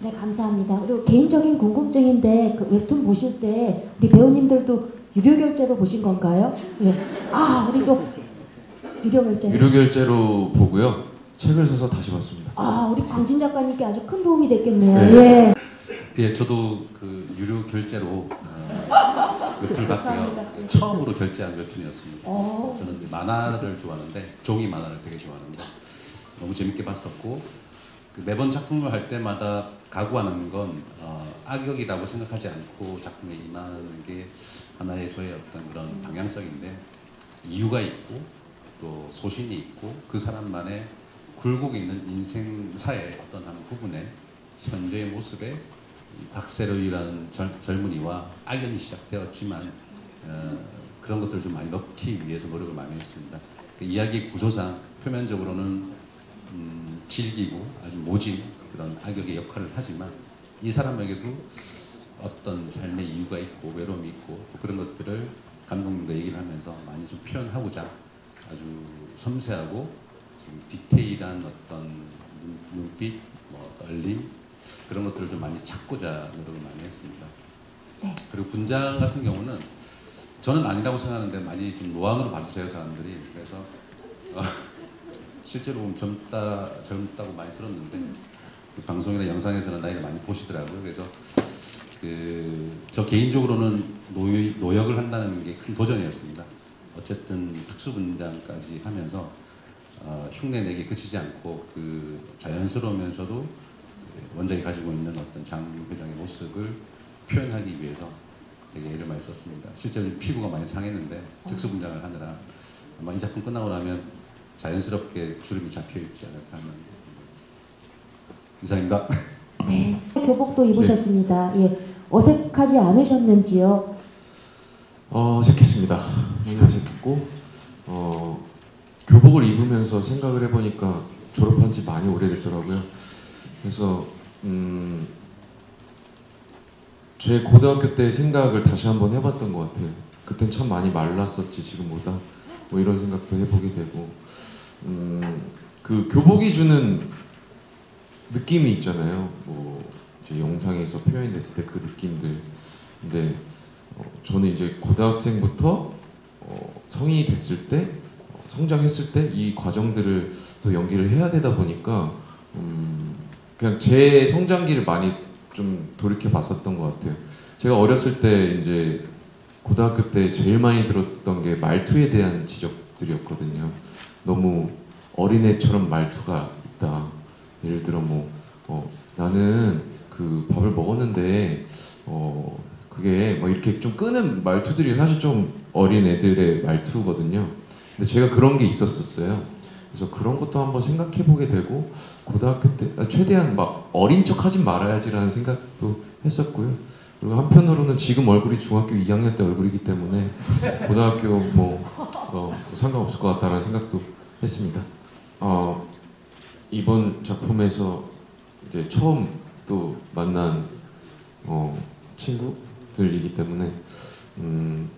네, 감사합니다. 그리고 개인적인 궁금증인데 그 웹툰 보실 때 우리 배우님들도 유료 결제로 보신 건가요? 예. 아, 우리도 유료 결제. 유료 결제로 보고요. 책을 사서 다시 봤습니다. 아, 우리 광진 작가님께 아주 큰 도움이 됐겠네요. 네. 예. 예, 저도 그 유료 결제로 어, 웹툰을 봤고요. 처음으로 결제한 웹툰이었습니다. 어. 저는 만화를 좋아하는데 종이 만화를 되게 좋아하는데 너무 재밌게 봤었고 그 매번 작품을 할 때마다 각오하는 건 어, 악역이라고 생각하지 않고 작품에 임하는 게 하나의 저의 어떤 그런 방향성인데 이유가 있고 또 소신이 있고 그 사람만의 굴곡 있는 인생사의 어떤 한 부분에 현재의 모습에 이 박세로이라는 젊, 젊은이와 악연이 시작되었지만 어, 그런 것들을 좀 많이 넣기 위해서 노력을 많이 했습니다. 그 이야기 구조상 표면적으로는 음, 질기고 아주 모진 그런 악역의 역할을 하지만 이 사람에게도 어떤 삶의 이유가 있고 외로움이 있고 또 그런 것들을 감독님과 얘기를 하면서 많이 좀 표현하고자 아주 섬세하고 좀 디테일한 어떤 눈- 눈빛, 뭐 떨림 그런 것들을 좀 많이 찾고자 노력을 많이 했습니다. 네. 그리고 분장 같은 경우는 저는 아니라고 생각하는데 많이 좀 노안으로 봐주세요 사람들이 그래서 어, 실제로 보면 젊다 젊다고 많이 들었는데 그 방송이나 영상에서는 나이를 많이 보시더라고요. 그래서 그 저 개인적으로는 노, 노역을 한다는 게 큰 도전이었습니다. 어쨌든 특수 분장까지 하면서 어, 흉내 내기 그치지 않고 그 자연스러우면서도 원작이 가지고 있는 어떤 장 회장의 모습을 표현하기 위해서 되게 애를 많이 썼습니다. 실제로 피부가 많이 상했는데 특수 분장을 하느라 아마 이 작품 끝나고 나면 자연스럽게 주름이 잡혀 있지 않을까 하는 이상입니다. 네. 교복도 입으셨습니다. 예. 어색하지 않으셨는지요? 어, 어색했습니다. 굉장히 어색했고 어, 교복을 입으면서 생각을 해보니까 졸업한 지 많이 오래됐더라고요. 그래서 음, 제 고등학교 때 생각을 다시 한번 해봤던 것 같아요. 그땐 참 많이 말랐었지 지금보다 뭐 이런 생각도 해보게 되고 음, 그 교복이 주는 느낌이 있잖아요. 뭐 이제 영상에서 표현됐을 때 그 느낌들. 근데 어, 저는 이제 고등학생부터 어, 성인이 됐을 때 어, 성장했을 때 이 과정들을 또 연기를 해야 되다 보니까 음, 그냥 제 성장기를 많이 좀 돌이켜 봤었던 것 같아요. 제가 어렸을 때 이제 고등학교 때 제일 많이 들었던 게 말투에 대한 지적들이었거든요. 너무 어린애처럼 말투가 있다. 예를 들어 뭐 어, 나는 그 밥을 먹었는데 어 그게 뭐 이렇게 좀 끄는 말투들이 사실 좀 어린 애들의 말투거든요. 근데 제가 그런 게 있었었어요. 그래서 그런 것도 한번 생각해 보게 되고 고등학교 때 아, 최대한 막 어린 척 하진 말아야지라는 생각도 했었고요. 그리고 한편으로는 지금 얼굴이 중학교 2학년 때 얼굴이기 때문에 고등학교 뭐 어, 상관없을 것 같다라는 생각도 했습니다. 어, 이번 작품에서 이제 처음 또 만난 어, 친구들이기 때문에 음,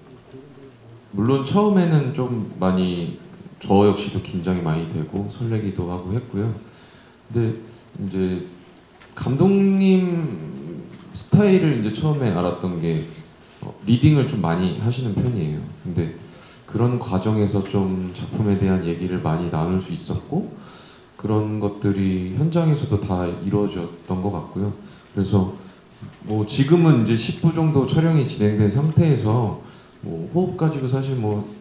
물론 처음에는 좀 많이 저 역시도 긴장이 많이 되고 설레기도 하고 했고요. 근데 이제 감독님 스타일을 이제 처음에 알았던 게 어, 리딩을 좀 많이 하시는 편이에요. 근데 그런 과정에서 좀 작품에 대한 얘기를 많이 나눌 수 있었고 그런 것들이 현장에서도 다 이루어졌던 것 같고요. 그래서 뭐 지금은 이제 10부 정도 촬영이 진행된 상태에서 뭐 호흡 가지고 사실 뭐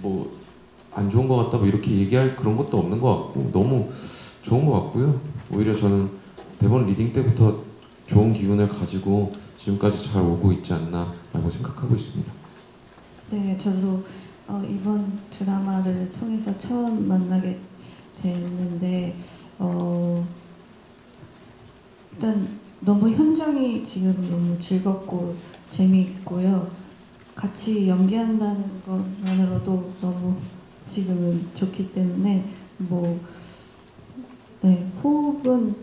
뭐 안 좋은 것 같다 뭐 이렇게 얘기할 그런 것도 없는 것 같고 너무 좋은 것 같고요. 오히려 저는 대본 리딩 때부터 좋은 기운을 가지고 지금까지 잘 오고 있지 않나라고 생각하고 있습니다. 네, 저도 어, 이번 드라마를 통해서 처음 만나게 됐는데 어, 일단 너무 현장이 지금 너무 즐겁고 재미있고요. 같이 연기한다는 것만으로도 너무 지금은 좋기 때문에 뭐 네, 호흡은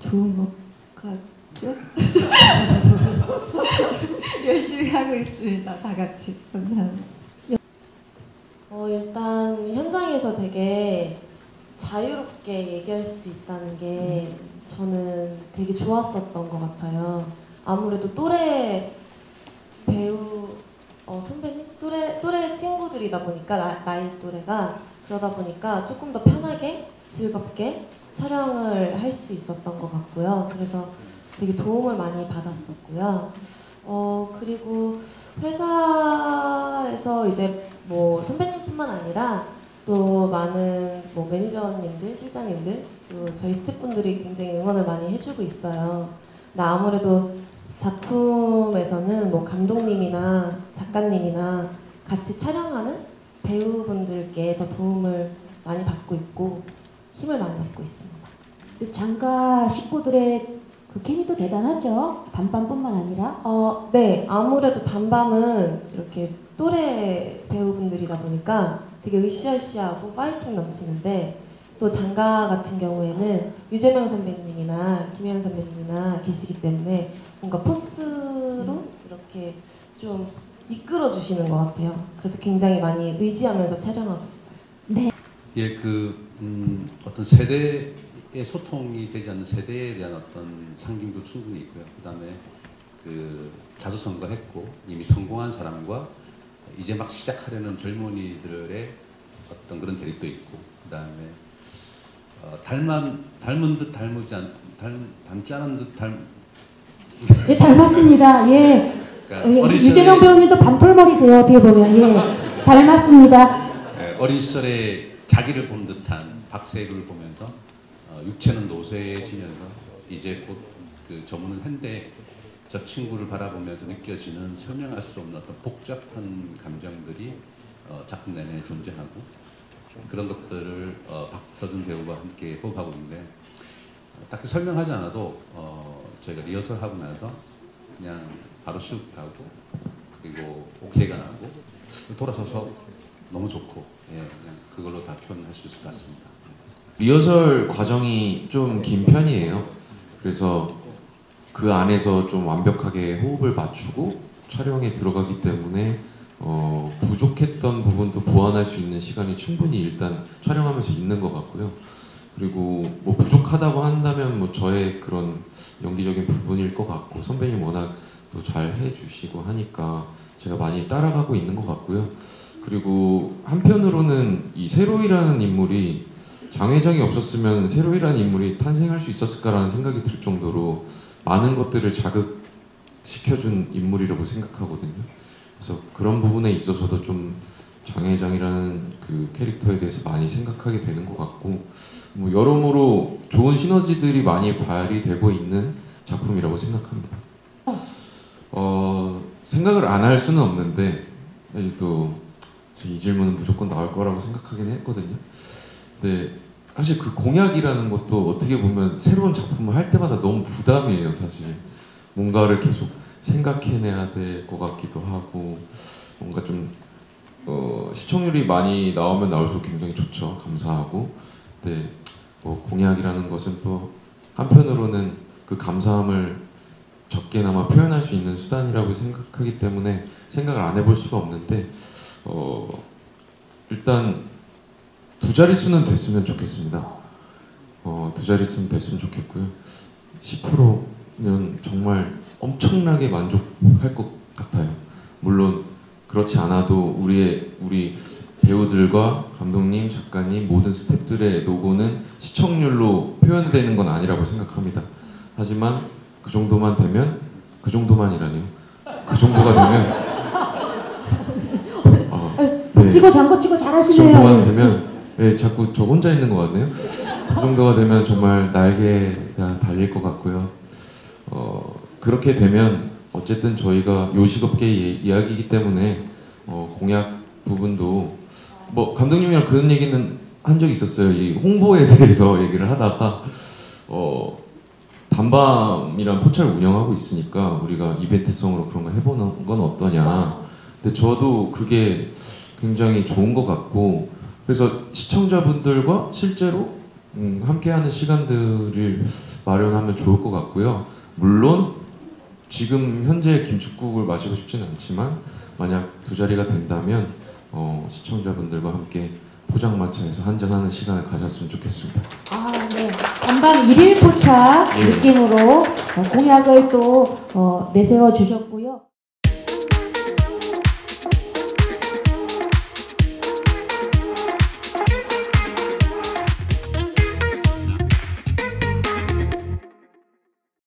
좋은 것 같죠? 열심히 하고 있습니다. 다 같이 감사합니다. 어, 일단 현장에서 되게 자유롭게 얘기할 수 있다는 게 저는 되게 좋았었던 것 같아요. 아무래도 또래 배우 어, 선배님 또래 또래 친구들이다 보니까 나, 나이 또래가 그러다 보니까 조금 더 편하게 즐겁게 촬영을 할 수 있었던 것 같고요. 그래서 되게 도움을 많이 받았었고요. 어 그리고 회사에서 이제 뭐 선배님뿐만 아니라 또 많은 뭐 매니저님들, 실장님들, 또 저희 스태프분들이 굉장히 응원을 많이 해주고 있어요. 근데 아무래도 작품에서는 뭐 감독님이나 작가님이나 같이 촬영하는 배우분들께 더 도움을 많이 받고 있고 힘을 많이 받고 있습니다. 그 장가 식구들의 그 케미도 대단하죠. 반반뿐만 아니라. 어, 네. 아무래도 밤밤은 이렇게 또래 배우분들이다 보니까 되게 으쌰으쌰하고 파이팅 넘치는데 또 장가 같은 경우에는 유재명 선배님이나 김혜연 선배님이나 계시기 때문에 뭔가 포스로 이렇게 좀 이끌어 주시는 것 같아요. 그래서 굉장히 많이 의지하면서 촬영하고 있어요. 예, 그 음, 어떤 세대의 소통이 되지 않는 세대에 대한 어떤 상징도 충분히 있고요. 그다음에 그 자주 선거했고 이미 성공한 사람과 이제 막 시작하려는 젊은이들의 어떤 그런 대립도 있고 그다음에 어, 닮은 닮은 듯 닮지 않 닮, 닮지 않은 듯 닮. 예, 닮았습니다. 예. 그러니까 예, 어린 유재명 시절에 배우님도 반털머리세요. 어떻게 보면 예. 닮았습니다. 예, 어린 시절에 자기를 본 듯한 박세를 보면서 어, 육체는 노쇠해지면서 이제 곧 그 저문을 한데 저 친구를 바라보면서 느껴지는 설명할 수 없는 어떤 복잡한 감정들이 어, 작품 내내 존재하고 그런 것들을 어, 박서준 배우와 함께 호흡하고 있는데 어, 딱히 설명하지 않아도 어, 저희가 리허설 하고 나서 그냥 바로 슉 가고 그리고 오케이가 나고 돌아서서 너무 좋고 예, 그걸로 다 표현할 수 있을 것 같습니다. 리허설 과정이 좀 긴 편이에요. 그래서 그 안에서 좀 완벽하게 호흡을 맞추고 촬영에 들어가기 때문에 어, 부족했던 부분도 보완할 수 있는 시간이 충분히 일단 촬영하면서 있는 것 같고요. 그리고 뭐 부족하다고 한다면 뭐 저의 그런 연기적인 부분일 것 같고 선배님 워낙 또 잘 해주시고 하니까 제가 많이 따라가고 있는 것 같고요. 그리고 한편으로는 이 세로이라는 인물이 장 회장이 없었으면 세로이라는 인물이 탄생할 수 있었을까라는 생각이 들 정도로 많은 것들을 자극시켜준 인물이라고 생각하거든요. 그래서 그런 부분에 있어서도 좀 장회장이라는 그 캐릭터에 대해서 많이 생각하게 되는 것 같고 뭐 여러모로 좋은 시너지들이 많이 발휘되고 있는 작품이라고 생각합니다. 어, 생각을 안 할 수는 없는데 사실 또 이 질문은 무조건 나올 거라고 생각하긴 했거든요. 근데 사실 그 공약이라는 것도 어떻게 보면 새로운 작품을 할 때마다 너무 부담이에요, 사실. 뭔가를 계속 생각해내야 될 것 같기도 하고 뭔가 좀 어, 시청률이 많이 나오면 나올수록 굉장히 좋죠. 감사하고. 근데 뭐 공약이라는 것은 또 한편으로는 그 감사함을 적게나마 표현할 수 있는 수단이라고 생각하기 때문에 생각을 안 해볼 수가 없는데 어, 일단 두 자릿수는 됐으면 좋겠습니다. 어, 두 자릿수는 됐으면 좋겠고요. 10%면 정말 엄청나게 만족할 것 같아요. 물론 그렇지 않아도 우리의 우리 배우들과 감독님, 작가님 모든 스태프들의 노고는 시청률로 표현되는 건 아니라고 생각합니다. 하지만 그 정도만 되면 그 정도만이라니요. 그 정도가 되면. 치고 장구 치고 그 잘하시네요. 정도만 되면 왜 자꾸 저 혼자 있는 것 같네요. 그 정도가 되면 정말 날개가 달릴 것 같고요. 어, 그렇게 되면 어쨌든 저희가 요식업계 의 이야기이기 때문에 어, 공약 부분도 뭐 감독님이랑 그런 얘기는 한 적이 있었어요. 이 홍보에 대해서 얘기를 하다가 어, 단밤이란 포차를 운영하고 있으니까 우리가 이벤트성으로 그런 거 해보는 건 어떠냐. 근데 저도 그게 굉장히 좋은 것 같고 그래서 시청자분들과 실제로 음, 함께하는 시간들을 마련하면 좋을 것 같고요. 물론 지금 현재 김축국을 마시고 싶지는 않지만 만약 두 자리가 된다면 어, 시청자분들과 함께 포장마차에서 한잔하는 시간을 가졌으면 좋겠습니다. 아, 네. 반반 일일 포차 예. 느낌으로 어, 공약을 또 어, 내세워 주셨고요.